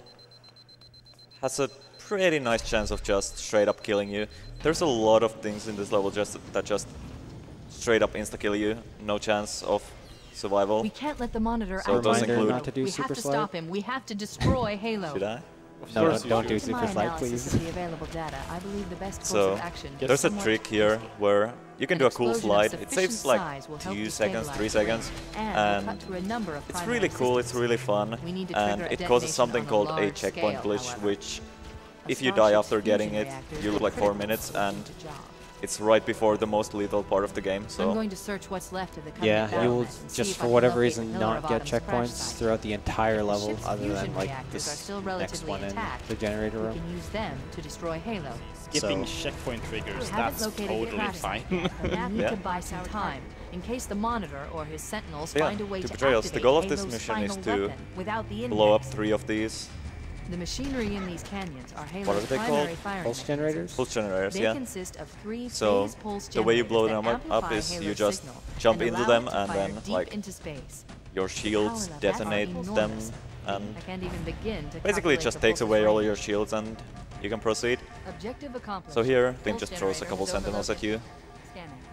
[SPEAKER 6] has a pretty nice chance of just straight up killing you. There's a lot of things in this level just that just straight up insta kill you, no chance of survival.
[SPEAKER 8] We can't let the monitor
[SPEAKER 6] So
[SPEAKER 8] out.
[SPEAKER 6] those
[SPEAKER 2] Reminder
[SPEAKER 6] include-
[SPEAKER 2] not to do
[SPEAKER 8] we
[SPEAKER 2] super
[SPEAKER 8] have to
[SPEAKER 2] slide.
[SPEAKER 8] stop him. We have to destroy Halo.
[SPEAKER 6] Should I?
[SPEAKER 2] No,
[SPEAKER 3] course
[SPEAKER 2] don't, don't do super
[SPEAKER 8] my
[SPEAKER 2] slide, please.
[SPEAKER 8] of the available data, I believe the best course
[SPEAKER 6] So
[SPEAKER 8] of action is
[SPEAKER 6] there's a trick here where you can do a cool slide. It saves like
[SPEAKER 8] size will help
[SPEAKER 6] two seconds, three seconds,
[SPEAKER 8] and
[SPEAKER 6] and
[SPEAKER 8] cut through a number of
[SPEAKER 6] it's really cool. It's really fun,
[SPEAKER 8] We need to
[SPEAKER 6] and it causes something called a checkpoint glitch,
[SPEAKER 8] however.
[SPEAKER 6] which if you die after getting it, you
[SPEAKER 8] are
[SPEAKER 6] look like four minutes, and
[SPEAKER 8] the job.
[SPEAKER 6] It's right before the most lethal part of the game. So I'm
[SPEAKER 8] going to search what's left of the
[SPEAKER 2] Yeah, you will
[SPEAKER 8] battlements and see
[SPEAKER 2] just for whatever reason not get checkpoints throughout the entire
[SPEAKER 8] The
[SPEAKER 2] level
[SPEAKER 8] ship's
[SPEAKER 2] other than like this
[SPEAKER 8] still
[SPEAKER 2] next
[SPEAKER 8] relatively
[SPEAKER 2] one in the generator
[SPEAKER 8] We
[SPEAKER 2] room.
[SPEAKER 8] can use them to destroy Halo.
[SPEAKER 3] Skipping
[SPEAKER 2] So-
[SPEAKER 3] checkpoint triggers, that's
[SPEAKER 8] located
[SPEAKER 3] totally
[SPEAKER 8] the crash
[SPEAKER 3] fine.
[SPEAKER 8] site, but we need
[SPEAKER 6] Yeah.
[SPEAKER 8] to buy some time in case the monitor or his sentinels
[SPEAKER 6] Yeah,
[SPEAKER 8] find a way
[SPEAKER 6] to
[SPEAKER 8] to
[SPEAKER 6] Betrayals, the goal of this
[SPEAKER 8] Halo's
[SPEAKER 6] mission is to
[SPEAKER 8] weapon without the
[SPEAKER 6] blow up three of these
[SPEAKER 8] The machinery in these canyons are Halo's
[SPEAKER 6] What are they
[SPEAKER 8] primary
[SPEAKER 6] called?
[SPEAKER 2] Pulse generators?
[SPEAKER 6] pulse generators.
[SPEAKER 8] They
[SPEAKER 6] yeah.
[SPEAKER 8] consist of three
[SPEAKER 6] So
[SPEAKER 8] phase pulse
[SPEAKER 6] the way you blow them up- up
[SPEAKER 8] amplify
[SPEAKER 6] is you just jump into them and then, like,
[SPEAKER 8] into space.
[SPEAKER 6] Your shields
[SPEAKER 8] Power levels are
[SPEAKER 6] detonate them, and
[SPEAKER 8] I can't even begin to
[SPEAKER 6] basically it just takes away all your shields and you can proceed.
[SPEAKER 8] Objective accomplished.
[SPEAKER 6] So here, Finn
[SPEAKER 8] Pulse
[SPEAKER 6] just throws a couple sentinels at you.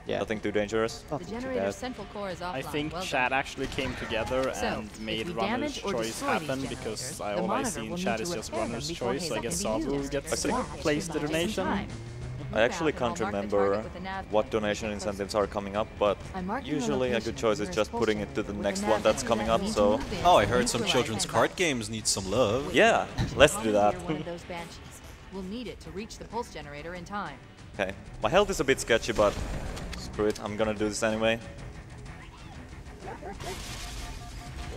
[SPEAKER 8] Overloaded. Scanning.
[SPEAKER 2] Yeah,
[SPEAKER 6] Nothing too dangerous.
[SPEAKER 8] The
[SPEAKER 2] nothing too
[SPEAKER 8] generator's central core is offline.
[SPEAKER 3] I think
[SPEAKER 8] well done.
[SPEAKER 3] actually came together
[SPEAKER 8] So,
[SPEAKER 3] and made
[SPEAKER 8] we
[SPEAKER 3] runner's choice happen because I, always I
[SPEAKER 8] monitor
[SPEAKER 3] see
[SPEAKER 8] will
[SPEAKER 3] in
[SPEAKER 8] need
[SPEAKER 3] chat is just
[SPEAKER 8] repair
[SPEAKER 3] runner's
[SPEAKER 8] before
[SPEAKER 3] choice. I guess
[SPEAKER 8] can be
[SPEAKER 3] Savu
[SPEAKER 8] used.
[SPEAKER 3] gets
[SPEAKER 6] Okay.
[SPEAKER 3] to place the
[SPEAKER 8] will take some
[SPEAKER 3] donation.
[SPEAKER 6] I actually can't
[SPEAKER 8] and I'll mark the
[SPEAKER 6] remember
[SPEAKER 8] target with a nav
[SPEAKER 6] what donation incentives are coming up, but
[SPEAKER 8] I'm marking the
[SPEAKER 6] usually a good choice is just putting it to the next one that's coming up, so
[SPEAKER 5] Oh, I heard some children's card games need some love.
[SPEAKER 6] yeah, let's do that.
[SPEAKER 8] One of those banshees. We'll need it to reach the pulse generator in time.
[SPEAKER 6] Okay, my health is a bit sketchy, but screw it, I'm gonna do this anyway.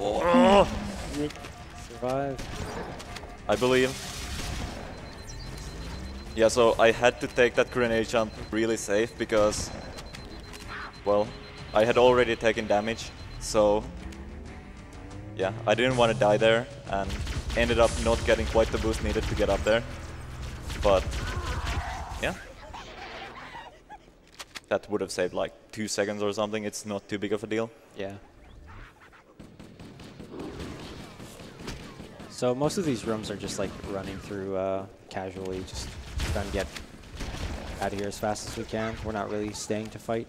[SPEAKER 6] Oh,
[SPEAKER 2] Survive.
[SPEAKER 6] I believe. Yeah, so I had to take that grenade jump really safe because, well, I had already taken damage, so yeah, I didn't want to die there and ended up not getting quite the boost needed to get up there. But yeah, that would have saved like two seconds or something. It's not too big of a deal.
[SPEAKER 2] Yeah. So most of these rooms are just like running through uh, casually, just trying to get out of here as fast as we can. We're not really staying to fight.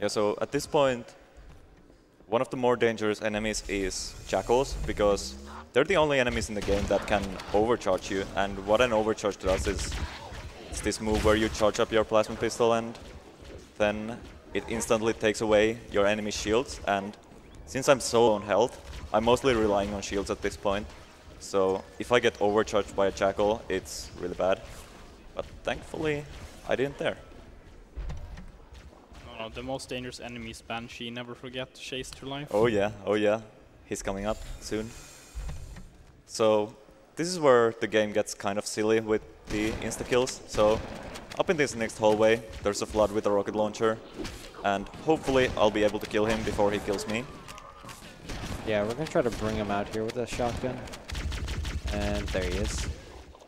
[SPEAKER 6] Yeah, so at this point, one of the more dangerous enemies is Jackals, because they're the only enemies in the game that can overcharge you. And what an overcharge does is it's this move where you charge up your plasma pistol and then it instantly takes away your enemy shields. And since I'm so low on health, I'm mostly relying on shields at this point. So if I get overcharged by a Jackal, it's really bad. But thankfully, I didn't there.
[SPEAKER 3] No, no, the most dangerous enemy is Banshee. Never forget to chase to life.
[SPEAKER 6] Oh yeah, oh yeah. He's coming up soon. So this is where the game gets kind of silly with the insta-kills. So up in this next hallway, there's a Flood with a rocket launcher. And hopefully I'll be able to kill him before he kills me.
[SPEAKER 2] Yeah, we're gonna try to bring him out here with a shotgun. And there he is.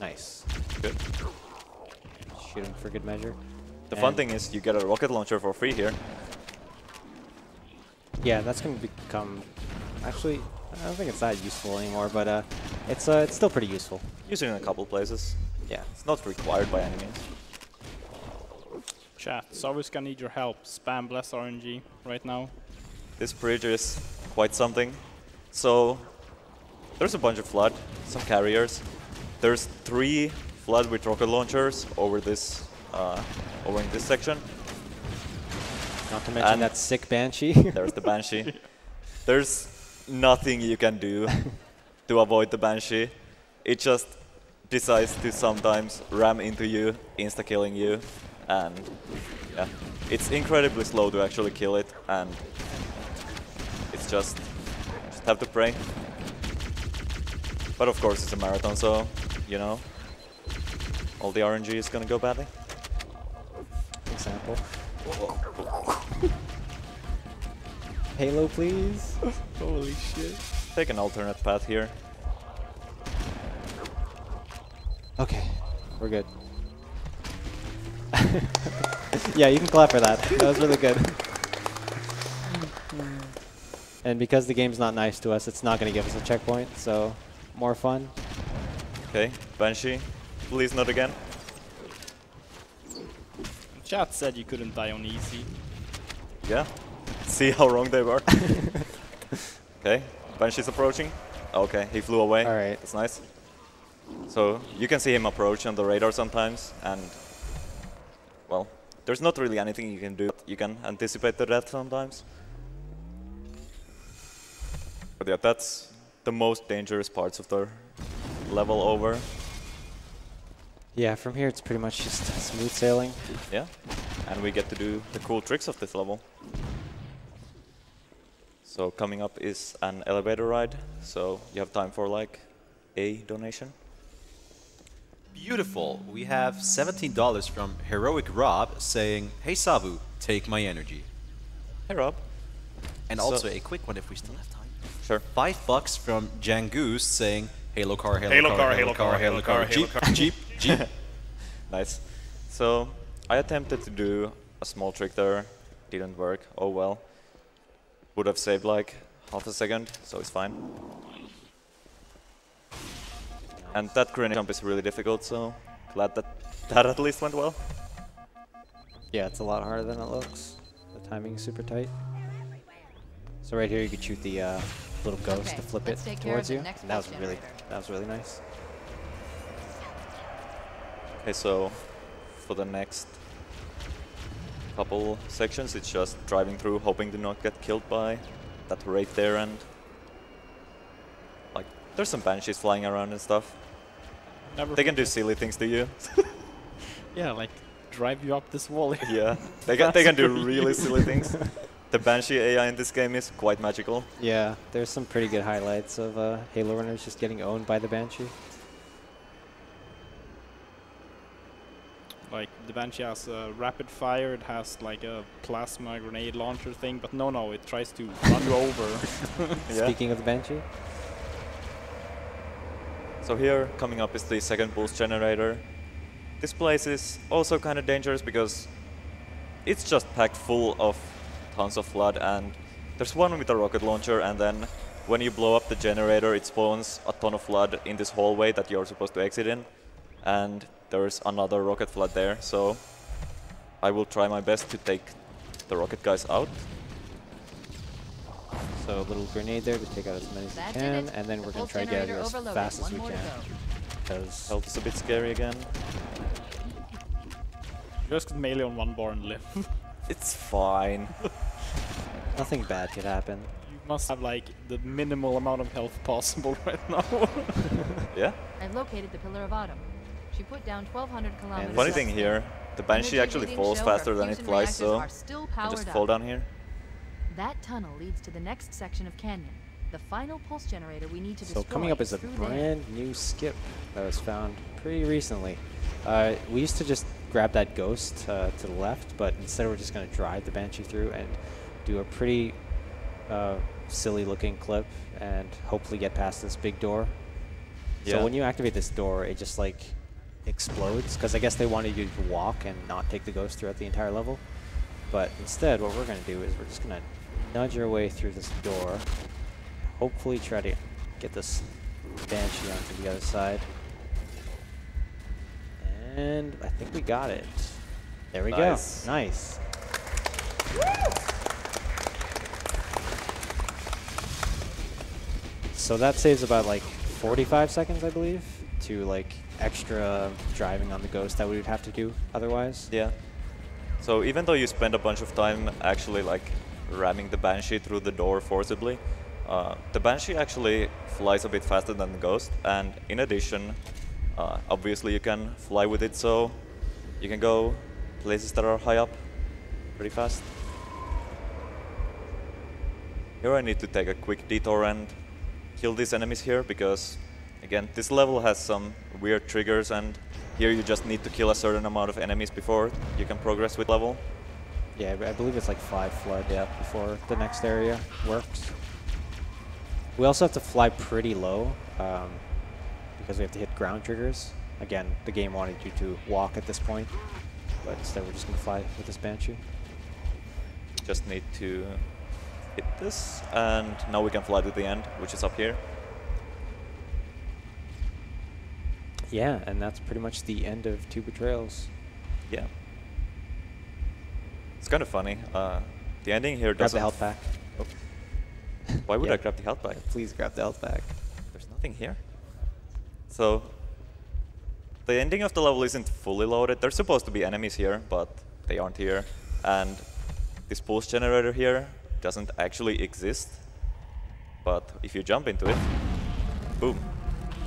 [SPEAKER 2] Nice.
[SPEAKER 6] Good.
[SPEAKER 2] Shoot him for good measure.
[SPEAKER 6] The fun thing is you get a rocket launcher for free here.
[SPEAKER 2] Yeah, that's gonna become. Actually, I don't think it's that useful anymore, but uh, it's uh, it's still pretty useful.
[SPEAKER 6] Use it in a couple places.
[SPEAKER 2] Yeah.
[SPEAKER 6] It's not required by any means.
[SPEAKER 3] Chat, Savu's gonna need your help. Spam bless RNG right now.
[SPEAKER 6] This bridge is quite something. So there's a bunch of flood, some carriers. There's three flood with rocket launchers over this uh, over in this section.
[SPEAKER 2] Not to mention
[SPEAKER 6] And
[SPEAKER 2] that sick banshee.
[SPEAKER 6] There's the Banshee. There's nothing you can do to avoid the Banshee. It just decides to sometimes ram into you, insta-killing you, and yeah, it's incredibly slow to actually kill it, and it's just, just have to pray. But of course it's a marathon, so, you know, all the RNG is gonna go badly.
[SPEAKER 2] Example. Halo, please.
[SPEAKER 3] Holy shit.
[SPEAKER 6] Take an alternate path here.
[SPEAKER 2] Okay, we're good. yeah, you can clap for that. That was really good. and because the game's not nice to us, it's not going to give us a checkpoint, so more fun.
[SPEAKER 6] Okay, Banshee, please not again.
[SPEAKER 3] Chat said you couldn't die on easy.
[SPEAKER 6] Yeah. See how wrong they were. okay, Banshee's approaching. Okay, he flew away.
[SPEAKER 2] All right.
[SPEAKER 6] That's nice. So you can see him approach on the radar sometimes, and well, there's not really anything you can do. You can anticipate the death sometimes. But yeah, that's the most dangerous parts of the level over.
[SPEAKER 2] Yeah, from here it's pretty much just smooth sailing.
[SPEAKER 6] Yeah, and we get to do the cool tricks of this level. So coming up is an elevator ride, so you have time for like a donation.
[SPEAKER 5] Beautiful. We have $17 from Heroic Rob saying, Hey Savu, take my energy.
[SPEAKER 6] Hey Rob.
[SPEAKER 5] And
[SPEAKER 6] So-
[SPEAKER 5] also a quick one if we still have time.
[SPEAKER 6] Sure.
[SPEAKER 5] Five bucks from Jangoose saying, Halo car, Halo,
[SPEAKER 7] Halo
[SPEAKER 5] car,
[SPEAKER 7] car,
[SPEAKER 5] Halo car, Halo car,
[SPEAKER 7] Halo
[SPEAKER 5] Jeep,
[SPEAKER 7] car.
[SPEAKER 5] Jeep, Jeep.
[SPEAKER 6] Nice. So I attempted to do a small trick there, didn't work. Oh well. Would have saved like half a second, so it's fine. And that grenade jump is really difficult, so glad that that at least went well.
[SPEAKER 2] Yeah, it's a lot harder than it looks. The timing is super tight. So right here you could shoot the uh, little ghost
[SPEAKER 8] Okay,
[SPEAKER 2] to flip it
[SPEAKER 8] take care of
[SPEAKER 2] towards
[SPEAKER 8] the
[SPEAKER 2] you. that was really
[SPEAKER 8] generator.
[SPEAKER 2] that was really nice.
[SPEAKER 6] Okay, so for the next couple sections, it's just driving through, hoping to not get killed by that wraith there, and like there's some banshees flying around and stuff.
[SPEAKER 3] Never
[SPEAKER 6] They can do silly things to you.
[SPEAKER 3] Yeah, like drive you up this wall.
[SPEAKER 6] yeah, they can they can do really
[SPEAKER 3] really-
[SPEAKER 6] silly things. The banshee AI in this game is quite magical.
[SPEAKER 2] Yeah, there's some pretty good highlights of uh, Halo runners just getting owned by the Banshee.
[SPEAKER 3] Like the Banshee has a rapid fire, it has like a plasma grenade launcher thing, but no, no, it tries to run you over.
[SPEAKER 6] Yeah.
[SPEAKER 2] Speaking of the Banshee,
[SPEAKER 6] So here, coming up is the second boost generator. This place is also kind of dangerous because it's just packed full of tons of flood and there's one with a rocket launcher and then when you blow up the generator it spawns a ton of flood in this hallway that you're supposed to exit in and there's another rocket flood there so I will try my best to take the rocket guys out.
[SPEAKER 2] So a little grenade there to take out as many as we can, and then
[SPEAKER 8] The
[SPEAKER 2] we're gonna try to get out of here as
[SPEAKER 8] overloaded.
[SPEAKER 2] fast as we can.
[SPEAKER 8] go.
[SPEAKER 2] Because
[SPEAKER 6] Health is a bit scary again.
[SPEAKER 3] You just get melee on one bar and live.
[SPEAKER 6] It's fine.
[SPEAKER 2] nothing bad could happen.
[SPEAKER 3] you must have like the minimal amount of health possible right now.
[SPEAKER 6] yeah.
[SPEAKER 8] I've located the Pillar of Autumn. She put down 1,200 kilometers.
[SPEAKER 6] Funny thing here, the Banshee
[SPEAKER 8] Energy
[SPEAKER 6] actually falls faster than it flies, so
[SPEAKER 8] still
[SPEAKER 6] I just
[SPEAKER 8] up.
[SPEAKER 6] fall down here.
[SPEAKER 8] That tunnel leads to the next section of canyon. The final pulse generator we need to
[SPEAKER 2] So
[SPEAKER 8] destroy
[SPEAKER 2] coming up is a
[SPEAKER 8] through there.
[SPEAKER 2] brand new skip that was found pretty recently. Uh, we used to just grab that ghost uh, to the left, but instead we're just going to drive the Banshee through and do a pretty uh, silly looking clip and hopefully get past this big door.
[SPEAKER 6] Yeah.
[SPEAKER 2] So when you activate this door, it just like explodes because I guess they wanted you to walk and not take the ghost throughout the entire level. But instead, what we're going to do is we're just going to nudge our way through this door. Hopefully, try to get this banshee onto the other side. And I think we got it. There we
[SPEAKER 6] Nice.
[SPEAKER 2] go. Nice. So that saves about like 45 seconds, I believe, to like extra driving on the ghost that we would have to do otherwise.
[SPEAKER 6] Yeah. So even though you spend a bunch of time actually like ramming the Banshee through the door forcibly, uh, the Banshee actually flies a bit faster than the Ghost, and in addition, uh, obviously you can fly with it, so you can go places that are high up pretty fast. Here I need to take a quick detour and kill these enemies here because again this level has some weird triggers and here you just need to kill a certain amount of enemies before you can progress with level.
[SPEAKER 2] Yeah, I believe it's like five flood yeah, before the next area works. We also have to fly pretty low um, because we have to hit ground triggers. Again, the game wanted you to walk at this point, but instead we're just going to fly with this Banshee.
[SPEAKER 6] Just need to hit this and now we can fly to the end which is up here.
[SPEAKER 2] Yeah, and that's pretty much the end of Two Betrayals.
[SPEAKER 6] Yeah. It's kind of funny. Uh, the ending here doesn't...
[SPEAKER 2] Grab the health pack. Oh.
[SPEAKER 6] Why would
[SPEAKER 2] Yeah.
[SPEAKER 6] I grab the health pack?
[SPEAKER 2] Please grab the health pack.
[SPEAKER 6] There's nothing here. So, the ending of the level isn't fully loaded. There's supposed to be enemies here, but they aren't here. And this pulse generator here doesn't actually exist. But if you jump into it, boom.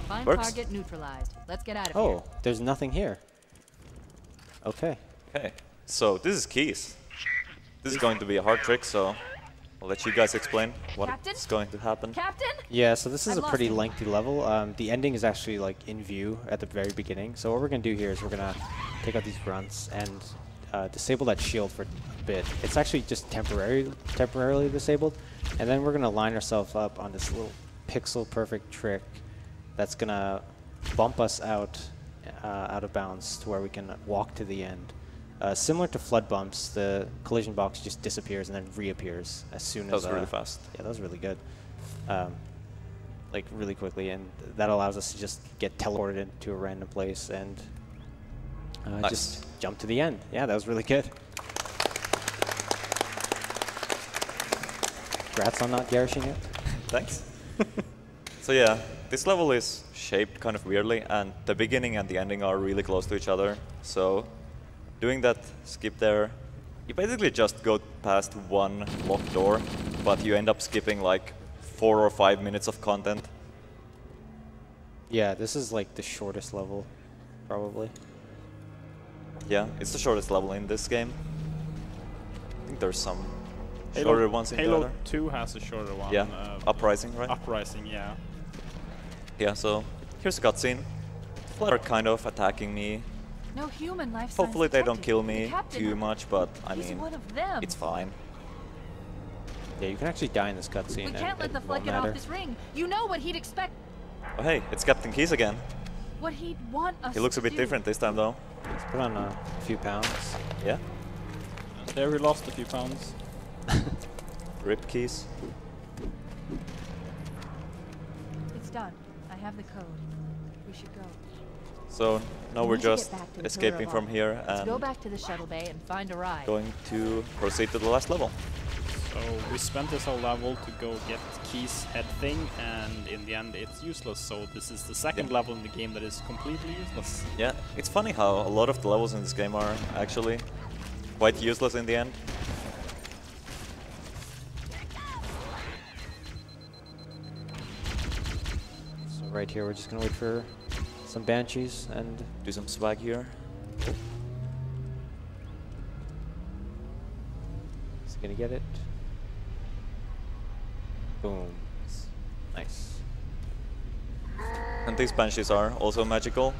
[SPEAKER 8] Find
[SPEAKER 6] Works.
[SPEAKER 8] target neutralized. Let's get out of
[SPEAKER 2] Oh,
[SPEAKER 8] here.
[SPEAKER 2] there's nothing here. Okay.
[SPEAKER 6] Okay, so this is Keyes. This is going to be a hard trick, so I'll let you guys explain what
[SPEAKER 8] Captain?
[SPEAKER 6] is going to happen.
[SPEAKER 8] Captain?
[SPEAKER 2] Yeah, so this is
[SPEAKER 8] I've
[SPEAKER 2] a pretty lengthy level. Um, the ending is actually like in view at the very beginning. So what we're gonna do here is we're gonna take out these grunts and uh, disable that shield for a bit. It's actually just temporary, temporarily disabled, and then we're gonna line ourselves up on this little pixel perfect trick that's gonna bump us out uh, out of bounds to where we can walk to the end. Uh, similar to flood bumps, the collision box just disappears and then reappears as soon
[SPEAKER 6] That
[SPEAKER 2] as.
[SPEAKER 6] That was really
[SPEAKER 2] uh,
[SPEAKER 6] fast.
[SPEAKER 2] Yeah, that was really good. Um, like really quickly, and that allows us to just get teleported into a random place and uh,
[SPEAKER 6] Nice.
[SPEAKER 2] just jump to the end. Yeah, that was really good. Congrats on not garishing it.
[SPEAKER 6] Thanks. so yeah, this level is shaped kind of weirdly, and the beginning and the ending are really close to each other. So doing that skip there, you basically just go past one locked door, but you end up skipping like four or five minutes of content.
[SPEAKER 2] Yeah, this is like the shortest level, probably.
[SPEAKER 6] Yeah, it's the shortest level in this game. I think there's some
[SPEAKER 3] Halo-
[SPEAKER 6] shorter ones in the
[SPEAKER 3] Halo
[SPEAKER 6] other.
[SPEAKER 3] 2 has a shorter one.
[SPEAKER 6] Yeah,
[SPEAKER 3] uh,
[SPEAKER 6] Uprising, right?
[SPEAKER 3] Uprising, yeah.
[SPEAKER 6] Yeah, so here's a cutscene. Flood are kind of attacking me.
[SPEAKER 8] No human life
[SPEAKER 6] Hopefully they don't kill me
[SPEAKER 8] captain-
[SPEAKER 6] too much, but I
[SPEAKER 8] He's
[SPEAKER 6] mean,
[SPEAKER 8] one of them.
[SPEAKER 6] it's fine.
[SPEAKER 2] Yeah, you can actually die in this cutscene.
[SPEAKER 8] We can't let
[SPEAKER 2] it
[SPEAKER 8] the flood
[SPEAKER 2] won't
[SPEAKER 8] get
[SPEAKER 2] matter.
[SPEAKER 8] off this ring. You know what he'd expect,
[SPEAKER 6] Oh hey, it's Captain Keyes again.
[SPEAKER 8] what he'd want us
[SPEAKER 6] He looks a bit
[SPEAKER 8] do.
[SPEAKER 6] different this time though.
[SPEAKER 2] Let's put on a few pounds.
[SPEAKER 6] Yeah.
[SPEAKER 3] There we lost a few pounds.
[SPEAKER 6] Rip Keyes.
[SPEAKER 8] It's done. I have the code. We should go.
[SPEAKER 6] So now
[SPEAKER 8] We
[SPEAKER 6] we're
[SPEAKER 8] need to get
[SPEAKER 6] just
[SPEAKER 8] back to the Pillar
[SPEAKER 6] escaping from here
[SPEAKER 8] Let's go
[SPEAKER 6] and
[SPEAKER 8] back to the shuttle bay and find a ride.
[SPEAKER 6] going to proceed to the last level.
[SPEAKER 3] So we spent this whole level to go get Keyes' head thing, and in the end it's useless. So this is the second
[SPEAKER 6] Yeah.
[SPEAKER 3] level in the game that is completely useless.
[SPEAKER 6] Yeah, it's funny how a lot of the levels in this game are actually quite useless in the end.
[SPEAKER 2] So right here, we're just gonna wait for some banshees and
[SPEAKER 6] Do some swag here.
[SPEAKER 2] he's gonna get it. Boom. Nice.
[SPEAKER 6] And these banshees are also magical.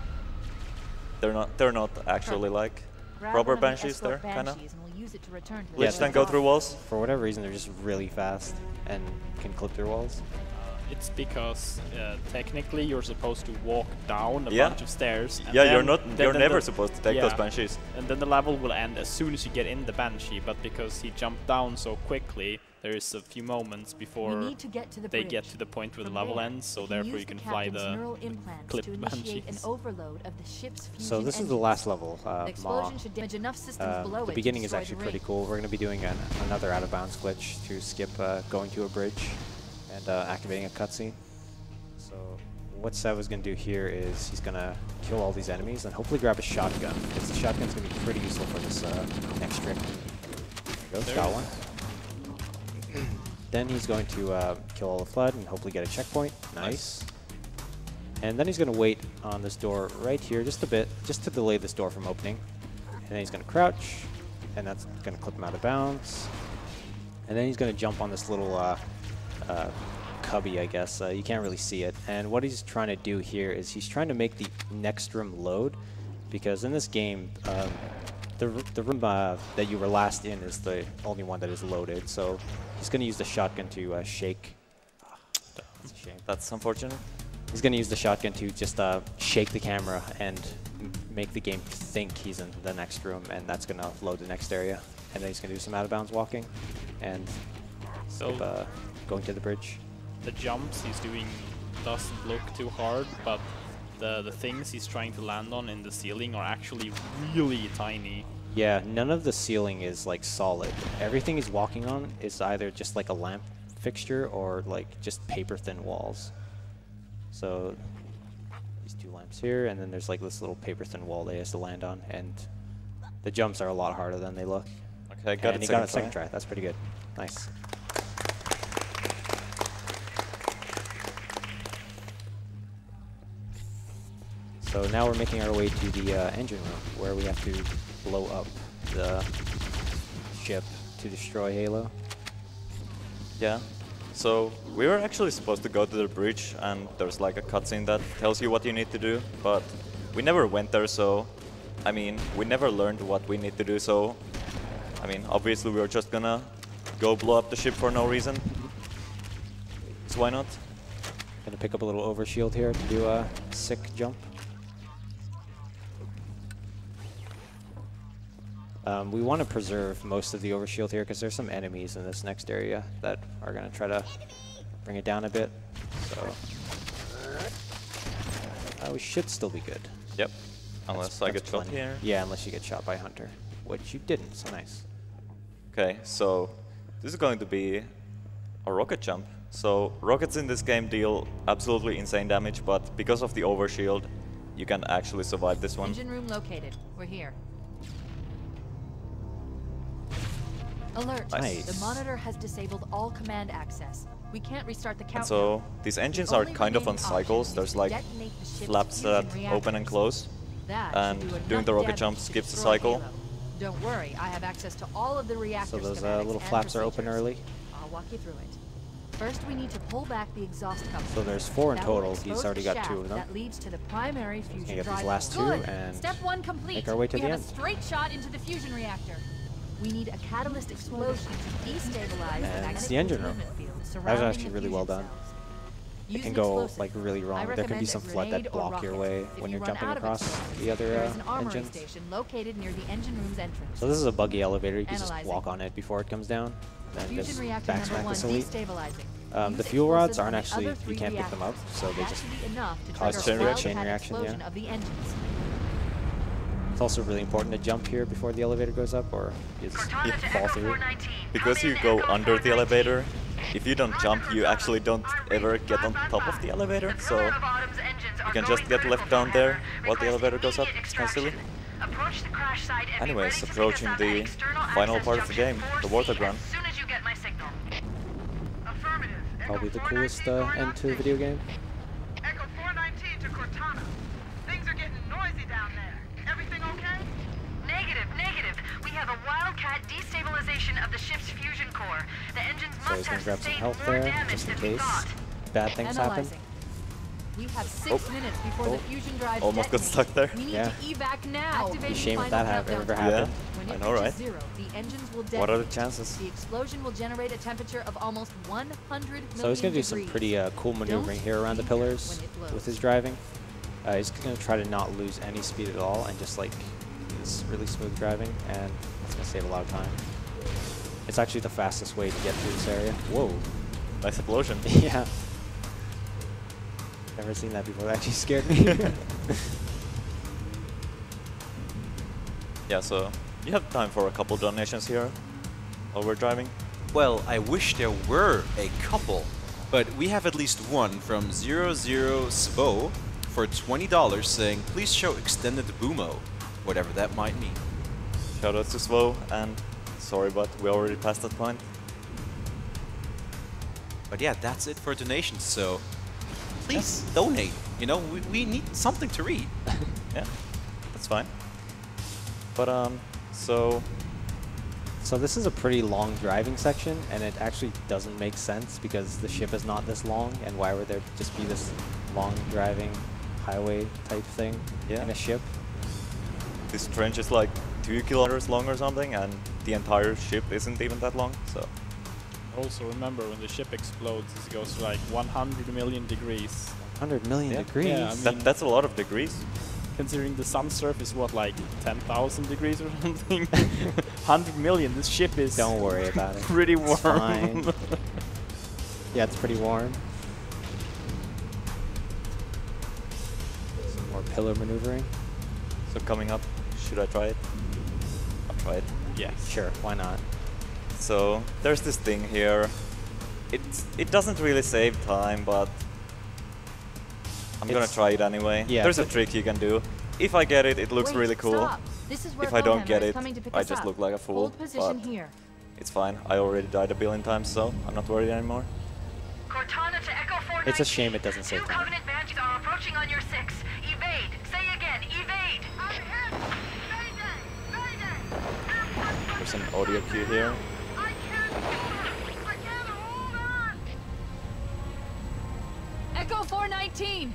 [SPEAKER 6] They're not they're not actually like
[SPEAKER 8] Grab
[SPEAKER 6] proper
[SPEAKER 8] one of the
[SPEAKER 6] banshees
[SPEAKER 8] escort
[SPEAKER 6] there, kinda.
[SPEAKER 8] banshees and we'll use it to return to the
[SPEAKER 6] Which
[SPEAKER 2] Yeah,
[SPEAKER 6] then go through walls.
[SPEAKER 2] For whatever reason, they're just really fast and can clip through walls.
[SPEAKER 3] It's because uh, technically you're supposed to walk down a
[SPEAKER 6] Yeah.
[SPEAKER 3] bunch of stairs. and
[SPEAKER 6] Yeah, you're not
[SPEAKER 3] then-
[SPEAKER 6] you're
[SPEAKER 3] then
[SPEAKER 6] never
[SPEAKER 3] the-
[SPEAKER 6] supposed to take those
[SPEAKER 3] yeah.
[SPEAKER 6] banshees.
[SPEAKER 3] And then the level will end as soon as you get in the banshee, but because he jumped down so quickly, there is a few moments before
[SPEAKER 8] need to get to the
[SPEAKER 3] they get to the point where the level
[SPEAKER 8] there,
[SPEAKER 3] ends, so
[SPEAKER 8] we
[SPEAKER 3] therefore you can
[SPEAKER 8] the
[SPEAKER 3] fly
[SPEAKER 8] captain's
[SPEAKER 3] the clip banshees.
[SPEAKER 8] an overload of the ship's
[SPEAKER 2] So this is the last level, uh,
[SPEAKER 8] The should damage enough systems
[SPEAKER 2] Uh,
[SPEAKER 8] below
[SPEAKER 2] the beginning is actually
[SPEAKER 8] the
[SPEAKER 2] pretty cool. We're going to be doing an, another out of bounds glitch to skip uh, going to a bridge and uh, activating a cutscene. So what Sev is going to do here is he's going to kill all these enemies and hopefully grab a shotgun because the shotgun's going to be pretty useful for this uh, next trick. There got one. then he's going to uh, kill all the flood and hopefully get a checkpoint. Nice. And then he's going to wait on this door right here just a bit, just to delay this door from opening. And then he's going to crouch, and that's going to clip him out of bounds. And then he's going to jump on this little uh, uh, cubby, I guess. Uh, you can't really see it. And what he's trying to do here is he's trying to make the next room load, because in this game, um, the, the room uh, that you were last in is the only one that is loaded. So he's going to use the shotgun to uh, shake. Ah, That's a shame.
[SPEAKER 6] That's unfortunate.
[SPEAKER 2] He's going to use the shotgun to just uh, shake the camera and make the game think he's in the next room, and that's going to load the next area. And then he's going to do some out of bounds walking and
[SPEAKER 3] So
[SPEAKER 2] skip, uh, going to the bridge.
[SPEAKER 3] the jumps he's doing doesn't look too hard, but the, the things he's trying to land on in the ceiling are actually really tiny.
[SPEAKER 2] Yeah, none of the ceiling is like solid. Everything he's walking on is either just like a lamp fixture or like just paper thin walls. So these two lamps here, and then there's like this little paper thin wall that he has to land on, and the jumps are a lot harder than they look.
[SPEAKER 6] Okay, got
[SPEAKER 2] and
[SPEAKER 6] it
[SPEAKER 2] he got a
[SPEAKER 6] second
[SPEAKER 2] second try. That's pretty good. Nice. So now we're making our way to the uh, engine room, where we have to blow up the ship to destroy Halo.
[SPEAKER 6] Yeah. So we were actually supposed to go to the bridge, and there's like a cutscene that tells you what you need to do, but we never went there. So, I mean, we never learned what we need to do. So, I mean, obviously we were just gonna go blow up the ship for no reason. So why not?
[SPEAKER 2] Gonna pick up a little overshield here to do a sick jump. Um, we want to preserve most of the overshield here because there's some enemies in this next area that are gonna try to bring it down a bit. So uh, we should still be good.
[SPEAKER 6] Yep. Unless I
[SPEAKER 2] That's
[SPEAKER 6] get shot here.
[SPEAKER 2] Yeah, unless you get shot by Hunter, which you didn't. So nice.
[SPEAKER 6] Okay, so this is going to be a rocket jump. So rockets in this game deal absolutely insane damage, but because of the overshield, you can actually survive this one.
[SPEAKER 8] Engine room located. We're here. Alert.
[SPEAKER 2] Nice.
[SPEAKER 8] The monitor has disabled all command access. We can't restart the countdown.
[SPEAKER 6] So these engines are kind of on cycles. There's like
[SPEAKER 8] the
[SPEAKER 6] flaps that
[SPEAKER 8] fusion
[SPEAKER 6] open and close.
[SPEAKER 8] That
[SPEAKER 6] and
[SPEAKER 8] do
[SPEAKER 6] doing the rocket jump skips the cycle.
[SPEAKER 8] Halo. Don't worry, I have access to all of the reactors.
[SPEAKER 2] So those uh, little flaps are open early.
[SPEAKER 8] I'll walk you through it. First, we need to pull back the exhaust cover.
[SPEAKER 2] So there's four in total. He's already got two of them.
[SPEAKER 8] That leads to the primary fusion
[SPEAKER 2] get these last two
[SPEAKER 8] Good.
[SPEAKER 2] and
[SPEAKER 8] Step one complete.
[SPEAKER 2] make our way to
[SPEAKER 8] we
[SPEAKER 2] the
[SPEAKER 8] have
[SPEAKER 2] end.
[SPEAKER 8] a straight shot into the fusion reactor. We need a catalyst explosion to destabilize the
[SPEAKER 2] And it's the engine room. That was actually really well done. It can go like really wrong. There can be some flood that block your way when
[SPEAKER 8] you
[SPEAKER 2] you're jumping across the other uh, engines.
[SPEAKER 8] station located near the engine room's entrance.
[SPEAKER 2] So this is a buggy elevator. You can just walk on it before it comes down. Then
[SPEAKER 8] Fusion
[SPEAKER 2] just
[SPEAKER 8] reactor
[SPEAKER 2] back smack this elite. Um, the fuel rods aren't actually, you can't pick them up, so they just
[SPEAKER 8] should be enough to
[SPEAKER 2] cause chain
[SPEAKER 8] a
[SPEAKER 2] reaction.
[SPEAKER 8] wildcat
[SPEAKER 2] reaction, yeah.
[SPEAKER 8] explosion of the engines.
[SPEAKER 2] It's also really important to jump here before the elevator goes up, or you just
[SPEAKER 9] Cortana
[SPEAKER 2] you fall through.
[SPEAKER 9] 419.
[SPEAKER 6] Because you go under the elevator, if you don't jump, you actually don't ever get on top of the elevator, so
[SPEAKER 9] you
[SPEAKER 6] can just get left down there while the elevator goes up. It's kinda silly.
[SPEAKER 9] Approach the crash site and be
[SPEAKER 6] Anyways,
[SPEAKER 9] ready to pick
[SPEAKER 6] approaching the final part of the game, the
[SPEAKER 9] 4C
[SPEAKER 6] run.
[SPEAKER 9] As soon as you get my signal.
[SPEAKER 4] Affirmative.
[SPEAKER 2] Probably the coolest
[SPEAKER 4] 419
[SPEAKER 2] uh, end to a video game.
[SPEAKER 4] Echo 419 to Cortana. Things are getting noisy down there. Everything okay?
[SPEAKER 9] Negative, negative. We have a wildcat destabilization of the ship's fusion core. The engines
[SPEAKER 2] So
[SPEAKER 9] must
[SPEAKER 2] he's gonna
[SPEAKER 9] have
[SPEAKER 2] grab some
[SPEAKER 9] sustained
[SPEAKER 2] health there, just in case bad things happen.
[SPEAKER 8] Analyzing. We have six
[SPEAKER 6] Oh.
[SPEAKER 8] minutes before
[SPEAKER 6] Oh.
[SPEAKER 8] the fusion drive
[SPEAKER 6] Almost got stuck there.
[SPEAKER 8] We need
[SPEAKER 2] Yeah.
[SPEAKER 8] to evac now.
[SPEAKER 2] Be shame if that have ever happened.
[SPEAKER 8] When
[SPEAKER 6] I know, right?
[SPEAKER 8] Zero, the engines will
[SPEAKER 6] What are the chances?
[SPEAKER 8] The explosion will generate a temperature of almost 100 million
[SPEAKER 2] So he's gonna do some pretty uh, cool maneuvering here around the pillars
[SPEAKER 8] when it blows.
[SPEAKER 2] with his driving. Uh, he's gonna try to not lose any speed at all and just like do this really smooth driving, and it's gonna save a lot of time. It's actually the fastest way to get through this area. Whoa.
[SPEAKER 6] Nice explosion.
[SPEAKER 2] yeah. Never seen that before. That actually scared me.
[SPEAKER 6] Yeah, so you have time for a couple donations here while we're driving.
[SPEAKER 5] Well, I wish there were a couple, but we have at least one from 00 Svo for $20 saying, please show extended the Boomo, whatever that might mean.
[SPEAKER 6] Shoutouts to Svo, and sorry, but we already passed that point.
[SPEAKER 5] But yeah, that's it for donations, so please donate. You know, we, we need something to read.
[SPEAKER 6] Yeah, that's fine. But um, so
[SPEAKER 2] so this is a pretty long driving section, and it actually doesn't make sense because the ship is not this long, and why would there just be this long driving highway type thing
[SPEAKER 6] Yeah.
[SPEAKER 2] in a ship?
[SPEAKER 6] this trench is like two kilometers long or something, and the entire ship isn't even that long. So
[SPEAKER 3] Also remember when the ship explodes, it goes like 100 million degrees.
[SPEAKER 2] 100 million
[SPEAKER 6] Yeah.
[SPEAKER 2] degrees.
[SPEAKER 3] Yeah, I
[SPEAKER 6] that that's a lot of degrees.
[SPEAKER 3] Considering the sun's surface, what like 10,000 degrees or something? 100 million. This ship is
[SPEAKER 2] Don't worry about it.
[SPEAKER 3] pretty warm.
[SPEAKER 2] It's yeah, it's pretty warm. Some more pillar maneuvering.
[SPEAKER 6] So coming up, should I try it? I'll try it.
[SPEAKER 3] yes.
[SPEAKER 2] Sure, why not?
[SPEAKER 6] So there's this thing here. It, it doesn't really save time, but I'm gonna try it anyway.
[SPEAKER 2] Yeah,
[SPEAKER 6] There's a trick you can do. If I get it, it looks
[SPEAKER 8] Wait,
[SPEAKER 6] really cool.
[SPEAKER 8] This is where
[SPEAKER 6] If I don't get it,
[SPEAKER 8] coming to pick
[SPEAKER 6] I just
[SPEAKER 8] up.
[SPEAKER 6] look like a fool, but-
[SPEAKER 8] here.
[SPEAKER 6] It's fine. I already died a billion times, so I'm not worried anymore.
[SPEAKER 9] Cortana to Echo
[SPEAKER 2] It's a shame it doesn't
[SPEAKER 9] Two
[SPEAKER 2] save time.
[SPEAKER 9] Covenant Banshees are approaching on your six. Evade. Say again, evade.
[SPEAKER 4] I'm hit! Mayday! Mayday!
[SPEAKER 6] An audio cue here.
[SPEAKER 4] I can't hold on! I can't hold on!
[SPEAKER 8] Echo 419.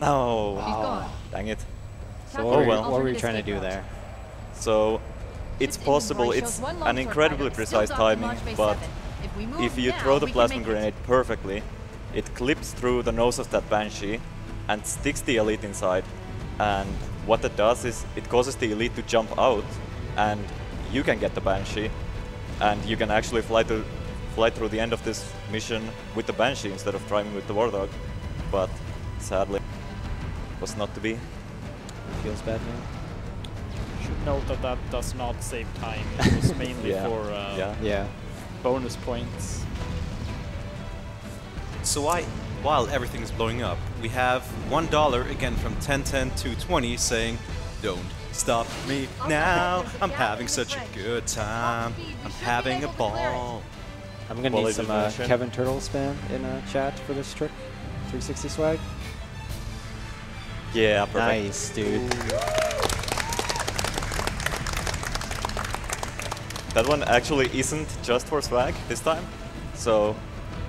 [SPEAKER 6] No.
[SPEAKER 8] He's gone.
[SPEAKER 6] Ah, dang it.
[SPEAKER 2] So what, oh were,
[SPEAKER 6] well.
[SPEAKER 2] what were you trying to do
[SPEAKER 8] route.
[SPEAKER 2] there?
[SPEAKER 6] So it's possible. It's an incredibly precise
[SPEAKER 8] still docked in
[SPEAKER 6] timing, but
[SPEAKER 8] If, we move
[SPEAKER 6] if you throw the plasma grenade perfectly, it clips through the nose of that banshee and sticks the elite inside. And what that does is it causes the elite to jump out, and you can get the banshee, and you can actually fly to fly through the end of this mission with the banshee instead of driving with the warthog. But sadly, was not to be.
[SPEAKER 2] Feels bad now.
[SPEAKER 3] Should note that that does not save time. It was mainly
[SPEAKER 6] Yeah.
[SPEAKER 3] for uh,
[SPEAKER 6] Yeah.
[SPEAKER 2] Yeah.
[SPEAKER 3] bonus points.
[SPEAKER 5] So I, while is blowing up, we have one dollar again from 1010 to 20 saying, "Don't stop me now. I'm having such a good time. I'm having a ball."
[SPEAKER 2] I'm gonna
[SPEAKER 6] Quality
[SPEAKER 2] need some uh. Kevin Turtle spam in uh, chat for this trick. 360 swag.
[SPEAKER 6] Yeah, perfect.
[SPEAKER 2] Nice, dude.
[SPEAKER 6] That one actually isn't just for swag this time. So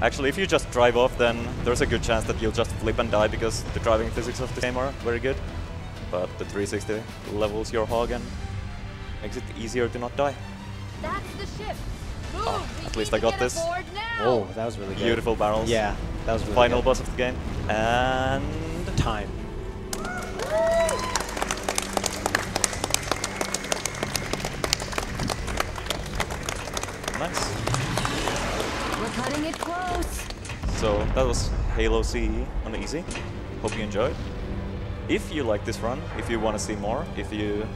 [SPEAKER 6] actually if you just drive off then there's a good chance that you'll just flip and die because the driving physics of the game are very good. But the 360 levels your hog and makes it easier to not die.
[SPEAKER 8] That's the ship. Move.
[SPEAKER 6] Oh, at least I got this.
[SPEAKER 2] Oh, that was really good.
[SPEAKER 6] Beautiful barrels.
[SPEAKER 2] Yeah, that was really
[SPEAKER 6] Final
[SPEAKER 2] good.
[SPEAKER 6] boss of the game. And
[SPEAKER 2] Time.
[SPEAKER 6] nice.
[SPEAKER 8] We're cutting it close.
[SPEAKER 6] So that was Halo CE on the easy. Hope you enjoyed. If you like this run, if you want to see more, if you